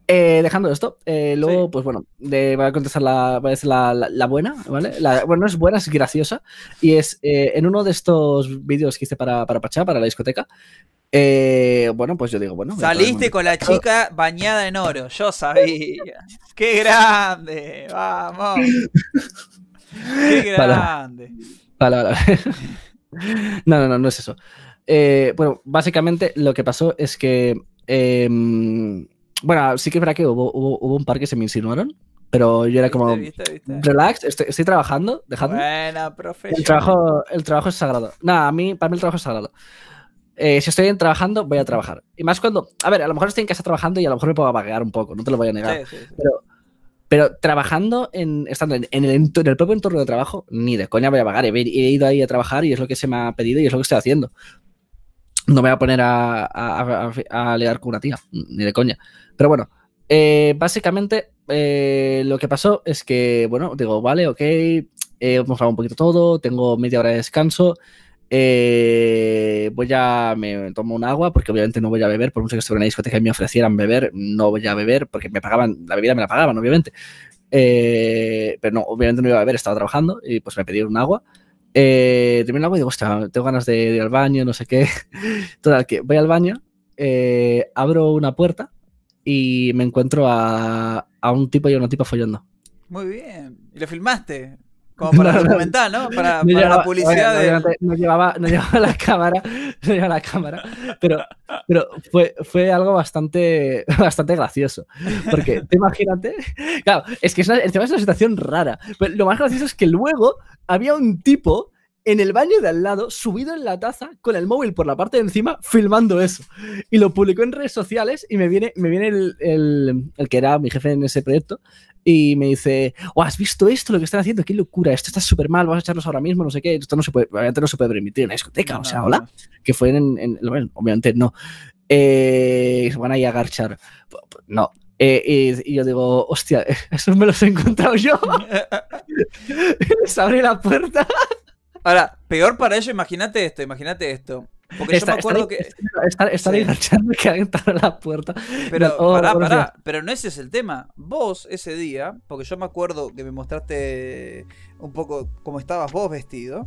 eh, dejando esto, eh, luego, Sí. pues bueno, de, voy a contestar la, voy a decir la, la- la buena, ¿vale? La- bueno, no es buena, es graciosa. Y es eh, en uno de estos vídeos que hice para, para Pachá, para la discoteca. eh, bueno, pues yo digo, bueno. Saliste con la chica bañada en oro, yo sabía. *laughs* ¡Qué grande! ¡Vamos! ¡Qué *laughs* Vale. grande! Vale, *laughs* vale. no, no, no, no es eso. Eh, bueno, básicamente lo que pasó es que. Bueno, sí que es verdad que hubo, hubo, hubo un par que se me insinuaron, pero yo era como. ¿Viste, viste, viste? Relax, estoy, estoy trabajando, dejadme. Buena, profesión. El trabajo, el trabajo es sagrado. Nada, a mí, para mí el trabajo es sagrado. Eh, si estoy trabajando, voy a trabajar. Y más cuando. A ver, a lo mejor estoy en casa trabajando y a lo mejor me puedo vaguear un poco, no te lo voy a negar. Sí, sí, sí. Pero, pero trabajando, en, estando en, en el, en el propio entorno de trabajo, ni de coña voy a vagar. He, he ido ahí a trabajar y es lo que se me ha pedido y es lo que estoy haciendo. No me voy a poner a, a, a, a con una tía, ni de coña. Pero bueno, eh, básicamente eh, lo que pasó es que, bueno, digo, vale, ok, eh, hemos un poquito todo, tengo media hora de descanso. eh, voy a. Me tomo un agua porque obviamente no voy a beber. Por mucho que estuviera en una discoteca y me ofrecieran beber, no voy a beber porque me pagaban. La bebida me la pagaban, obviamente. Eh, pero no, obviamente no iba a beber, estaba trabajando y pues me pidieron un agua. Eh, termino agua y digo, hostia, tengo ganas de ir al baño, no sé qué. *laughs* Total, que voy al baño, eh, abro una puerta y me encuentro a, a un tipo y a una tipa follando. Muy bien. ¿Y lo filmaste? Como para *laughs* no, documentar, ¿no? Para, no para llevaba, la publicidad. No, de... no, llevaba, no llevaba la cámara, no llevaba la cámara, pero, pero fue, fue algo bastante, *laughs* bastante gracioso. Porque te imagínate, claro, es que es una, es una situación rara. Pero lo más gracioso es que luego había un tipo en el baño de al lado, subido en la taza, con el móvil por la parte de encima, filmando eso. Y lo publicó en redes sociales y me viene, me viene el, el, el que era mi jefe en ese proyecto y me dice, oh, ¿has visto esto? Lo que están haciendo, qué locura, esto está súper mal, vamos a echarnos ahora mismo, no sé qué, esto no se puede, obviamente no se puede permitir en la discoteca, no, o sea, hola, que fue en, en, en obviamente no. Eh, se van a ir a garchar. No, eh, y, y, yo digo, hostia, *laughs* eso me los he encontrado yo. *laughs* *laughs* Les abre la puerta. Ahora, peor para ello, imagínate esto, imagínate esto. Porque está, yo me acuerdo está, que. Sí. enganchando que alguien la puerta. Pero, No, oh, pará, pará. días. Pero no ese es el tema. Vos, ese día, porque yo me acuerdo que me mostraste un poco cómo estabas vos vestido.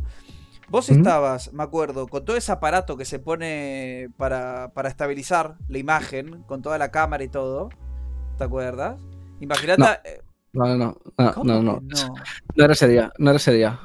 Vos estabas, me acuerdo, con todo ese aparato que se pone para, para estabilizar la imagen, con toda la cámara y todo. ¿Te acuerdas? Imagínate. No. eh, No, no, no, no, ¿cómo no, no. que no? No era ese día, no era ese día.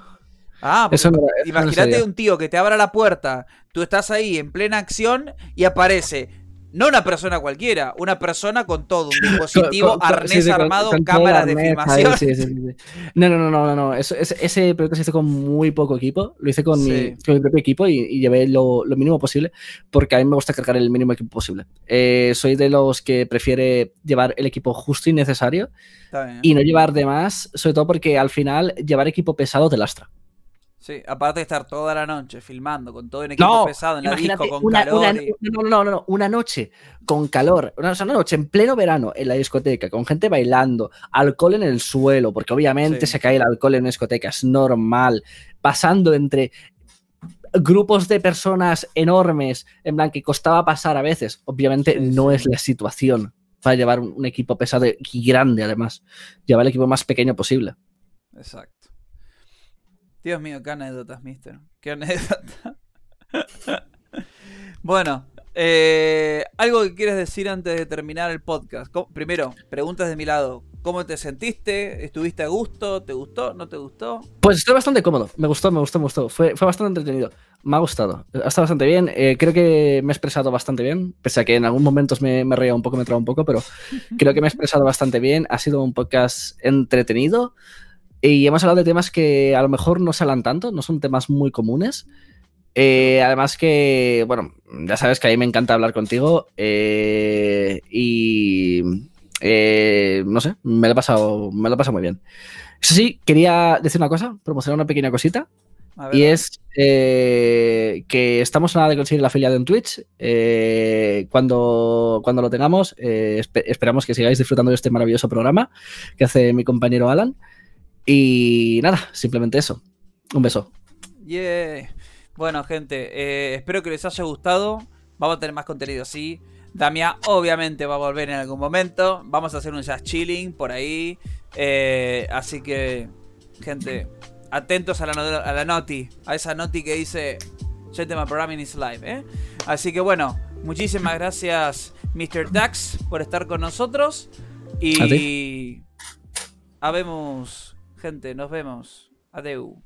Ah, Eso no Imagínate un tío que te abra la puerta, tú estás ahí en plena acción y aparece no una persona cualquiera, una persona con todo, un *laughs* dispositivo, Con- con- arnés sí, sí, con- armado, con todo el cámara de arnés ahí, filmación. sí. No, no, no, no, no. Eso- ese, ese proyecto se hizo con muy poco equipo. Lo hice con, mi, con mi propio equipo y, y llevé lo, lo mínimo posible porque a mí me gusta cargar el mínimo equipo posible. Eh, soy de los que prefiere llevar el equipo justo y necesario y no llevar de más, sobre todo porque al final llevar equipo pesado te lastra. Sí, aparte de estar toda la noche filmando con todo un equipo No, pesado en la disco con una, calor. una- y- no, no, no, no, una noche con calor, una, o sea, una noche en pleno verano en la discoteca, con gente bailando, alcohol en el suelo, porque obviamente Sí. se cae el alcohol en una discoteca, es normal, pasando entre grupos de personas enormes, en plan que costaba pasar a veces, obviamente Sí, no sí. es la situación para llevar un, un equipo pesado y grande además, llevar el equipo más pequeño posible. Exacto. Dios mío, qué anécdotas, mister. Qué anécdota. bueno, eh, algo que quieres decir antes de terminar el podcast. ¿Cómo- Primero, preguntas de mi lado. ¿Cómo te sentiste? ¿Estuviste a gusto? ¿Te gustó? ¿No te gustó? Pues estoy bastante cómodo. Me gustó, me gustó, me gustó. Fue, fue bastante entretenido. Me ha gustado. Ha estado bastante bien. Eh, creo que me he expresado bastante bien. Pese a que en algún momentos me, me reía un poco, me traba un poco, pero creo que me he expresado bastante bien. Ha sido un podcast entretenido. Y hemos hablado de temas que a lo mejor no se hablan tanto, no son temas muy comunes. Eh, además que, bueno, ya sabes que a mí me encanta hablar contigo. eh, y eh, no sé, me lo he pasado, me lo he pasado muy bien. Eso sí, quería decir una cosa, promocionar una pequeña cosita. Ver, Y es eh, que estamos a nada de conseguir el afiliado en Twitch. Eh, cuando, cuando lo tengamos, eh, espe- esperamos que sigáis disfrutando de este maravilloso programa que hace mi compañero Alan. Y nada, simplemente eso. Un beso. Yeah. Bueno, gente, eh, espero que les haya gustado. Vamos a tener más contenido así. Damia obviamente va a volver en algún momento. Vamos a hacer un jazz chilling por ahí. Eh, así que, gente, atentos a la, no- a la noti. A esa noti que dice Gentleman Programming is live. ¿eh? Así que bueno, muchísimas gracias Mr. Dax por estar con nosotros. Y... Habemos, gente, nos vemos. Adeu.